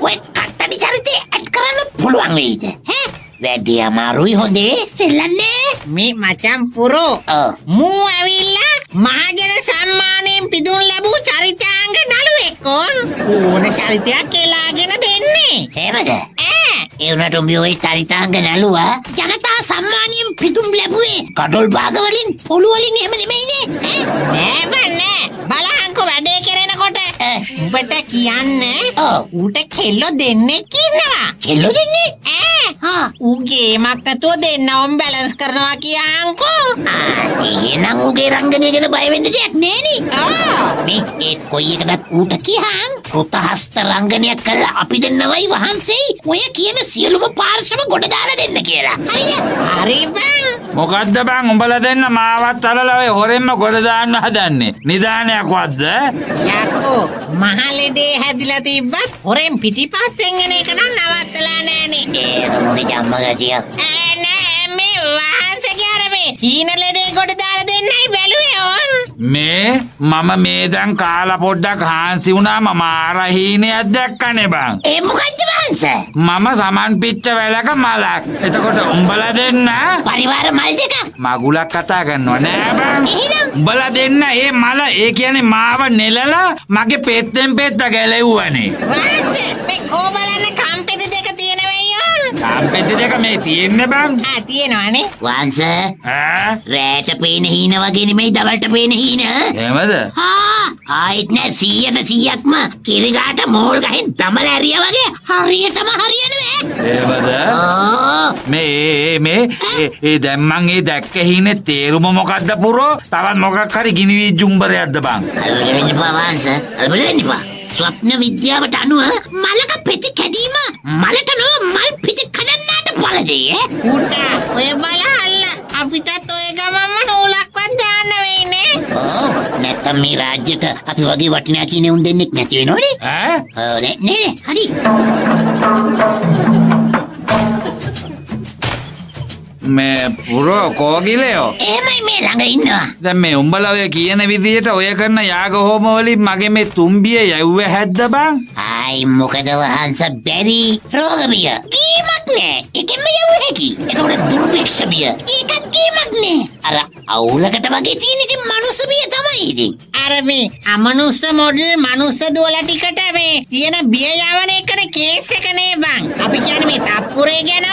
ඔය කට්ටඩි චරිතේ ඇඩ් කරන්න පුළුවන් වෙයිද? ඈ? වැඩි අමාරුයි හොඳේ. සෙල්ලන්නේ? මේ මචන් පුරෝ. මූ ඇවිල්ලා මහජන සම්මානයෙන් පිදුම් ලැබූ චරිතාංග නළුවෙක්කෝ ඕන චරිතයක් කෙලාගෙන දෙන්නේ. එහෙමද? ඈ. ඒ වුණාට උඹේ ඔය චරිතාංග නළුවා ජනතා සම්මානයෙන් පිතුම් ලැබුවේ කඩොල් භාග වලින් පොළු වලින් එහෙම නෙමෙයිනේ. නෑ බන්නේ බලහන්කො වැඩේ. උඹට කියන්න. ඌට කෙල්ලො දෙන්නෙක් ඉන්නවා කෙල්ලෝ දෙන්නේ? ඈ. ඌගේ මක් නැතුව දෙන්නවම් බැලන්ස් කරනවා කියහන්කෝ ආ එහෙනම් උගේ රංගනය ගැන බය වෙන්න දෙයක් නෑනේ. මේ ඒ කොයි එකටත් ඌට කියහන් කෘතහස්ත රංගනයක් කළා අපි දෙන්නවයි වහන්සේයි ඔය කියන සියලුම පාර්ශව ගොඩ දාලා දෙන්න කියලා. හරිද? හරි බං මොකද්ද බං උඹලා දෙන්න මාවත් අලලා ඔය හොරෙන්ම ගොඩ දාන්න හදන්නේ. නිදානයක් වද්ද? යකෝ මහලෙඩේ හැදිලා තිබ්බත් හොරෙන් පිටිපස්සෙන් එන එක නම් නවත්තලා නෑනේ ඒක මොකද ජම්මගතිය ඈ නෑ මේ වහන්සේගේ අර මේ හීන ලෙඩේ කොට දාලා දෙන්නයි බැලුවේ ඕන් මේ මම මේ දැන් කාලා පොඩ්ඩක් හාන්සි වුණා මම ආරහීනයක් දැක්කනේ බං. ඒ මොකද්ද වහන්ස මම සමන් පිච්ච වැලක මලක්. එතකොට උඹලා දෙන්න. පරිවාර මල් දෙක මගුලක් කතා කරනවා. නෑ බං. උඹලා දෙන්න ඒ මල. ඒ කියන්නේ මාව නෙලලා මගේ පෙත්තෙන් පෙත්ත ගැලෙව්වනේ. වහන්සේ මේ කෝ බලන්න කම්පෙති දෙක කාම්පෙති දෙක මේ තියෙන්නේ බං. ආ තියෙනවානේ ඈ රෑට පේන හීන වගේ නෙමෙයි දවල්ට පේන හීන එහෙමද? හා ආයිත් නෑ සීයට සීයක්ම කිරිගාට මෝල් ගහෙන් දමල ඇරිය වගේ හරියටම හරියනවේ එහෙමද? මේ මේ ඒ- දැන් මං ඒ දැක්ක හිනේ තේරුම මොකද්ද පුරෝ? තවත් මොකක් හරි ගිනි ජුම්බරයක්ද බං? අල්බල වෙන්න එපා වහන්ස අල්බල වෙන්න එපා ස්වප්න විද්‍යාවට අනුව මලක පෙති කැඩීම මලට නොව මල් පිටි කඩන්නාට පලදේ ඈ උටා ඔය බලහල්ල අපිටත් ඔය ගමම්ම නූලක්වත් දාන්න වෙයිනේ. ඕ නැත්තම් මේ රාජ්‍යට අපි වගේ වටිනා කියන උන් දෙන්නෙක් නැති වෙනවනේ. ඈ? ඕ නේ නේ. හරි මේ පුරෝ කෝගිලයෝ. එහෙමයි මේ ළඟ ඉන්නවා. දැන් මේ උඹලා ඔය කියන විදිහට ඔය කරන යාග හෝම වලින් මගේ මේ තුම්බිය යව්ව හැද්ද බං? ආයි මොකද වහන්ස බැරි? රෝගබිය ගීමක් නෑ. එකෙන්ම යව හැකි. එතකොට දුර්භික්ෂ බිය ඒකත් ගීමක් නෑ. අර අවුලකට වගේ තියෙන ඉතින් මනුස්ස බිය තමයි ඉතින්. අර මේ අමනුස්ස මොඩල් මනුස්ස දුවල ටිකට මේ තියෙන බිය යවන එකට කේස් එක නේ බං. අපි කියන්නේ මේ තප්පුරේ ගැන.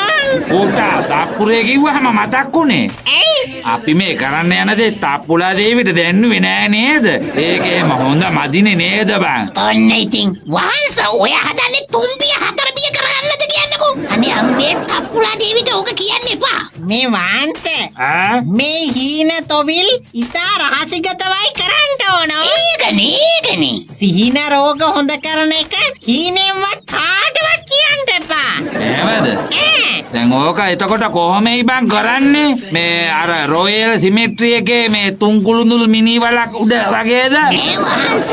ඌටා තප්පුරේ කිව්වහම මතක් වුණේ. ඇයි? අපි මේ කරන්න යන දේ තප්පුලා දේවිට දැන්නුවේ නෑ නේද? ඒකේම හොඳ මදිනේ නේද බං? ඔන්න ඉතින් වහන්ස ඔය හදන්නේ තුම්බිය හතර බිය කරගන්නද කියන්නකෝ අනේ අම්මේ කප්පුලා දේවිට ඕක කියන්න එපා මේ වහන්ස ඈ? මේ හීන තොවිල් ඉතා රහසිගතවයි කරන්න ඕන ඒකනේ ඒකනේ සිහින රෝග හොඳ කරන එක හීනෙන්වත් කාටවත් කියන්න එපා එහෙමද? ඈ දැන් ඕක එතකොට කොහොමයි බං කරන්නේ? මේ අර රොයල් සිමෙට්‍රි එකේ මේ තුන් කුළුඳුල් මිනි වලක් උඩ වගේද? ඒ වහන්ස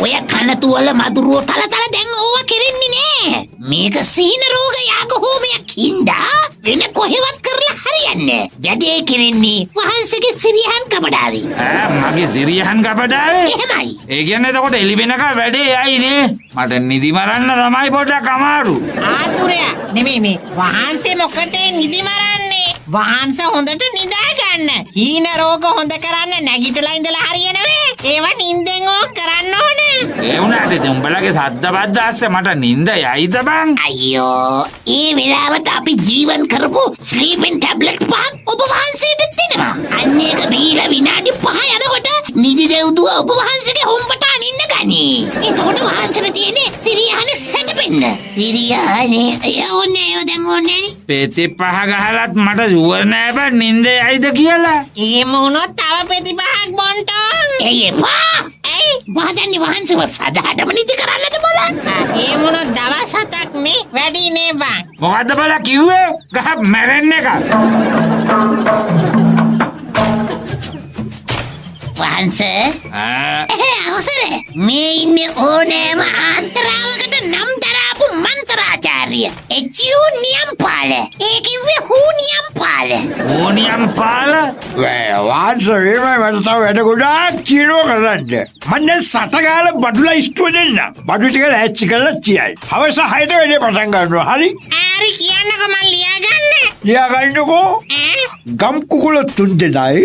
ඔය කනතුවල මදුරුව තල තල දැන් කෙරෙන්නේ නෑ මේක සීන රෝග යාග හෝමයක් හින්දා වෙන කොහෙවත් කරලා හරියන්නේ වැඩේ කෙරෙන්නේ වහන්සගේ සිරියහන් කපඩාවි ඈ මගේ සිරියහන් කපඩාවේ? එහෙමයි ඒ කියන්නේ එතකොට එලි වෙනකම් වැඩේ යයි නේ. මට නිදි මරන්න තමයි පොඩ්ඩක් අමාරු. ආතුරයා නෙමෙයි මේ වහන්සේ මොකටේ නිදි මරන්නේ වහන්ස හොඳට නිදා ගන්න හීන රෝග හොඳ කරන්න නැගිටලා ඉඳලා හරියනවේ ඒවා නින්දෙන් ඕන් කරන්න ඕන ඒ වුණාට ඉතින් උඹලගේ සද්ද බද්ද ඇස්සේ මට නිින්ද යයිද බං? අයියෝ ඒ වෙලාවට අපි ජීවන් කරපු ස්ලීපෙන් ටැබ්ලට් පහක් ඔබ වහන්සේට දෙන හිතෙනවා. අන්න ඒක බීලා විනාඩි 5 යනකොට නිදි දෙව්දුව ඔබ වහන්සේගේ හොම්බට අනින්න ගනී. එතකොට වහන්සේට තියෙන්නේ සිරියානේ සැතපෙන්න. සිරියානේ ඕනේ දැන් ඕනේ. පෙති පහ ගහලත් මට ෂුවර් නෑ බෑ නින්ද යයිද කියලා. එහෙම වුණොත් තව පෙති පහක් බොන්ටෝ. එයි එපා. ඇයි? වාදන්නේ වහන්සේව සදාටම නිදි කරන්නද බලන්න. එහෙම වුණොත් දවස් හතක් නේ වැඩි නේ බං. මොකද්ද බලා කිව්වේ? ගහ මැරෙන්න එක. වහන්සේ ආ, එහේ අවසර මේ ඉන්නේ ඕනෑම ආන්තරාවකට නම් දරාපු මන්තරාචාර්ය එච්චියු නියම්පාල ඒ කිව්වේ හූ නියම්පාල ඕනියම් පාල වාන්සවේමයි මට තව වැඩ ගොඩාක් චීරෝ කරන්න. මන්න සටගාල බඩුල ස්ටුව දෙන්න. බඩු ටික ලෑච්චි කරලා තියයි. හවස හයට වැඩේ පටන් ගන්නවා. හරි? ආරි කියන්නකො මං ලියාගන්න. ලියාගන්නකෝ? ගම් කුකුල තුන් දෙනයි.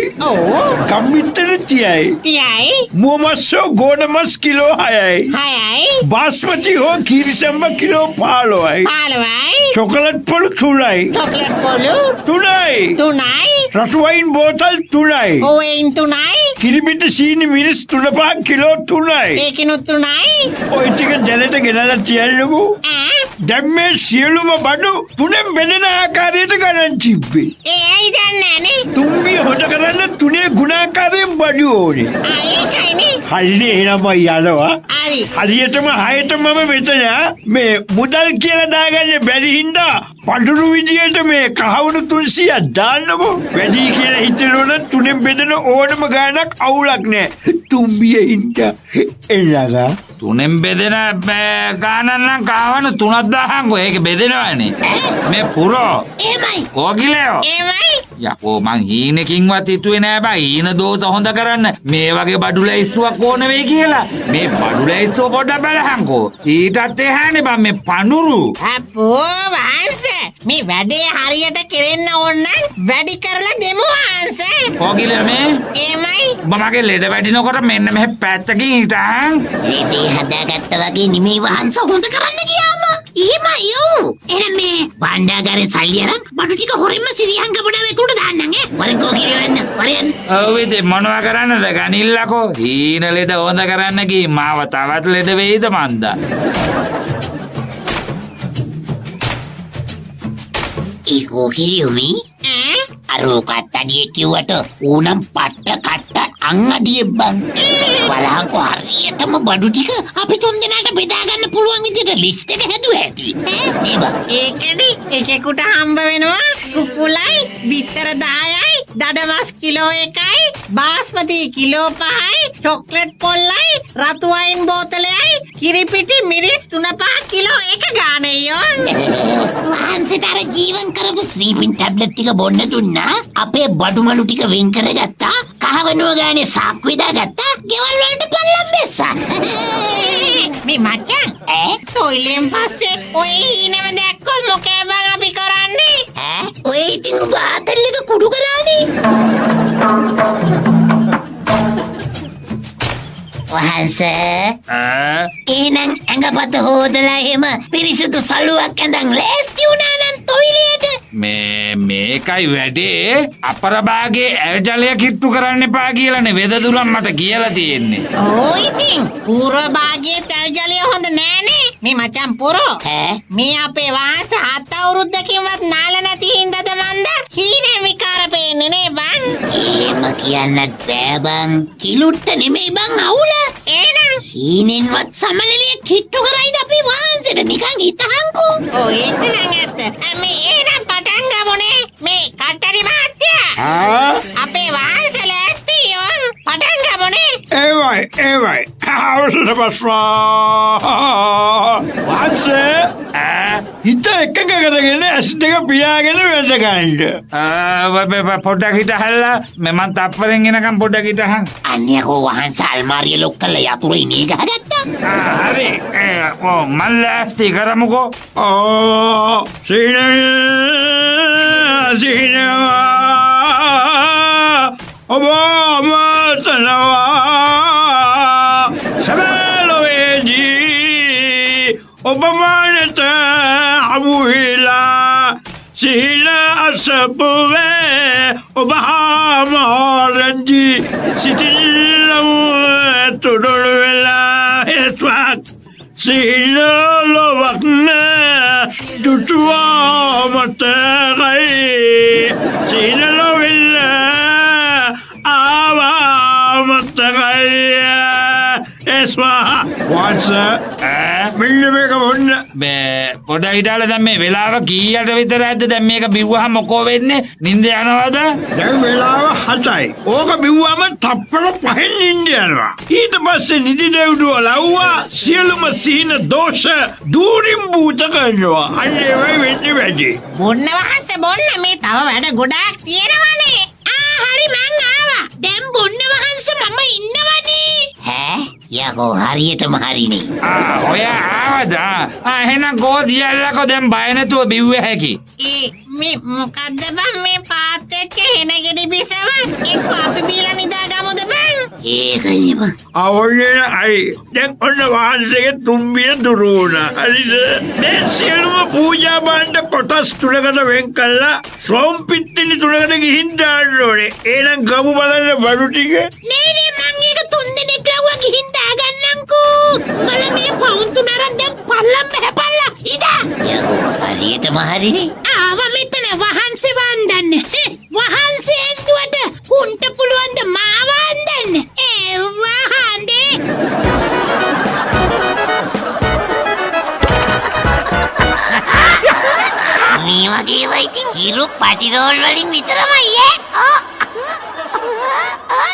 ගම්මිත්තර තියයි. තියයි. මුවමස්සෝ ගෝනමස් කිලෝ හයයි. හයයි. බස්මති හෝ කිරිසම්ම කිලෝ පාලොවයි. පාලවයි. චොකලට් පොළු තුනයි. චොක්ලට් පොලු. තුනයි. තුනයි. රටුවයින් බෝතල් තුනයි. ඕවෙන් තුනයි. කිරිමිට සීනි මිරිස් තුනපා කිලෝ තුනයි. ඒකිනුත් තුනයි. ඔය ටික ජලට ගෙනලා තියන්නකෝ. දැන් මේ සියලුම බඩු තුනෙන් බෙදෙන ආකාරයට ගණන් තිබ්බේ. ඒ ඇයි දන්නේ නේ? තුම්බිය හොට කරන්න තුනේ ගුණාකාරයෙන් බඩු ඕනේ. එහෙනම් මම යනවා. හරි. හරියටම හයට මම මෙතන මේ මුදල් කියලා දාගන්න බැරි හින්දා පඩුරු විදියට මේ කහවණු 300ක් දාන්නකෝ. වැඩි කියලා හිතනොන තුනෙන් බෙදෙන ඕනම ගාණක් අවුලක් නෑ. තුම්බිය හින්දා එන්නගා. තුනෙන් බෙදෙන බෑ, ගානක් නම් කාවන තුනක් දාහන්කෝ ඒක බෙදෙනවනේ. මේ පුරෝ. ඕකිලයෝ. යකෝ මං හීනකින්වත් හිතුවේ නෑ බා. හීන දෝෂ හොඳ කරන්න. මේ වගේ බඩු ලැයිස්තුවක් ඕන වෙයි කියලා. මේ බඩු ලැයිස්තුව පොඩ්ඩක් බලහන්කෝ ඊටත් එහානේ බං මේ පඳුරු. අපෝ වහන්සේ මේ වැඩේ හරියට කෙරෙන්න ඕන නම් වැඩි කරලා දෙමු වහන්සේ. කෝකිල මේ? එමයි. උඹ මගේ ලෙඩ වැටිනකොට මෙන්න මෙහෙ පැත්තකින් හිටහන්. ලෙඩේ හදාගත්ත වගේ නෙමේ වහන්ස හොඳ කරන්න ගියාම. එහෙමයි යෝ එහෙනම් මේ බණ්ඩාගාරෙන් සල්ලි අරන් බඩු ටික හොරෙන්ම සිරියංග බඩ වෙතුට දාන්නම් ඈ. වරෙන් කෝකිලවන්න වරෙන්. ඔව් ඉතින් මොනවා කරන්නද? ගනිල්ලකෝ. හීන ලෙඩ හොඳ කරන්න ගිහින් මාව තවත් ලෙඩ වෙයිද මන්දා ඒ කෝකිලියුමි ඈ? අරෝකත් අඩිය කිව්වට ඌනම් පට්ට කට්ට අං අඩිය බං. බලහන්කෝ හරියටම බඩු ටික අපි තුන් දෙනාට බෙදා ගන්න පුළුවන් විදිහට ලිස්ට් එක හැදුවා ඇති ඒකනේ. එකෙකුට හම්බ වෙනවා කුකුලයි බිත්තර 10යි දඩමස් කිලෝ එකයි බාස්මති කිලෝ 5යි චොක්ලට් පොල්ලයි රතු වයින් බෝතලයයි කිරිපිටි මිරිස් 3 කිලෝ එක ගානයෝ. වහන්සේට අර ජීවන් කරපු ස්ලීපින් ටැබ්ලට් ටික බොන්න දුන්නා. අපේ බඩුමලු ටික වෙන් කරගත්තා. කහවනුව ගානේ සාක්කු විදාගත්තා. ගෙවල් වලට පල්ලම් බැස්සා මේ මචං ඈ? තොයිලෙන් පස්සේ ඔය හීනම දැක්කොත් මොකෑ බං අපි කරන්නේ ඈ ඔය ඉතින් ඔබ ආතල් එක කුඩු කරානේ? වහන්සේ එහෙනම් ඇඟපත හොදලා එහෙම පිරිසිදු සලුවක් ඇඳන් ලෑස්ති වුණා නම් තොයිලයට මේ මේකයි වැඩේ. අපරභාගේ ඇල්ජලය කිට්ටු කරන්න එපා කියලනේ වෙදදුරම් මට කියලා තියෙන්නේ. ඕ ඉතින් පූර්ව භාගයේ තෙල් ජලය හොඳ නෑනේ. මේ මචං පුරෝ. මේ අපේ වහන්ස හත් අවුරුද්දකින්වත් නාල නැති හින්දාද මන්ද? හීනේ විකාර පේන්නේ නේ බං. එහෙම කියන්නත් බෑ බං. කිලුට්ට නෙමෙයි බං අවුල. එහෙනම්? හීනෙන්වත් සමනලිය කිට්ටු කරයිද අපි වහන්සේට? නිකන් හිතහන්කෝ ඕ ඒක නම් ඇත්ත මේ එහෙනම් පටන් ගමුනේ මේ කට්ටරි මහත්තයා. ආ? අපේ වහන්ස ලෑස්ති යොන් පටන් ගමුනේ. ඒවයි ඒවයි. අවසට පස්වා වහන්සේ ඈ? හිත එකක කරගෙන ඇස් දෙක පියාගෙන වැඩගන්න. ආ, ව- ව- ව- පොඩ්ඩක් හිටහල්ලා මෙමන් තප්පරෙන් එනකම් පොඩ්ඩක් හිටහන් අන්‍යකෝ වහන්ස අල්මාරිය ලොක් කරලා යතුරු ඉනේ ගහගත්තා. හරි. ඒ, ඕ මල් ලෑස්ති කරමුකෝ. ඕ සින සිනවා slova, sebe lovedi, obomanete amuhila, sihila asabove, obahama orendi, sitila muetu dolvela, etuat, sihila lovakne, dutuwa omate gai, sihila lovedi, එස්වා වන්ස මෙල්ල මේක ඔන්න. බෑ පොඩ හිටාල දැන් මේ වෙලාව කීයට විතර ඇද්ද? දැන් මේක බිව්වහම මොකෝ වෙන්නේ? නින්ද යනවද? දැන් වෙලාව හතයි. ඕක බිව්වම තප්පර පහෙන් නින්ද යනවා. ඊට පස්සේ නිදි දෙව්ඩුව ලව්වා සියලුම සීන දෝෂ දූරින් භූත කරනවා. අන්න ඒවයි වෙච්ච වැඩි. බොන්න වහන්ස බොන්න මේ තව වැඩ ගොඩාක් තියෙනවනේ. ආ හරි මං ආවා. දැන් බොන්න වහන්ස මම ඉන්නවනේ. ඈ යකෝ හරියටම හරිනේ. ආ ඔය ආවද? ආ එහෙනම් කෝ දියල්ලකෝ දැන් බය නැතුව බිව්ව හැකි. ඒ මේ මොකද්ද බං මේ පාත් වෙච්ච හෙනගෙඩි බිසව? එක්ක අපි බීලා නිදාගමුද බං? ඒකනේ අවුල්ලෙන අයි දැන් ඔන්න වහන්සේගේ තුම්බිය දුරුණ හරිද? දැන් සියලුම පූජා බණ්ඩ කොටස් තුනකට වෙන් කල්ලා සෝම් පිට්ටිනි තුනකට ගිහින් දාන්න ඕනේ. එහෙනම් ගමු බලන්න බඩු ටික. නෑ නෑ මං ඒක තුන් දාගන්නම්කෝ උඹලා මේ පවුන් තුන අරන් දැන් පල්ලම්. බහැපල්ලා ඉදා. යකෝ හරියටම හරිනේ ආව මෙතන වහන්සේ වන්දන්න. වහන්සේ ඇන්දුවට උන්ට පුළුවන්ද මාව අන්දන්න? ඒ වහන්දේ මේ වගේ ඒවා ඉතින් හිරු පටිරෝල් වලින් විතරමයි ඈ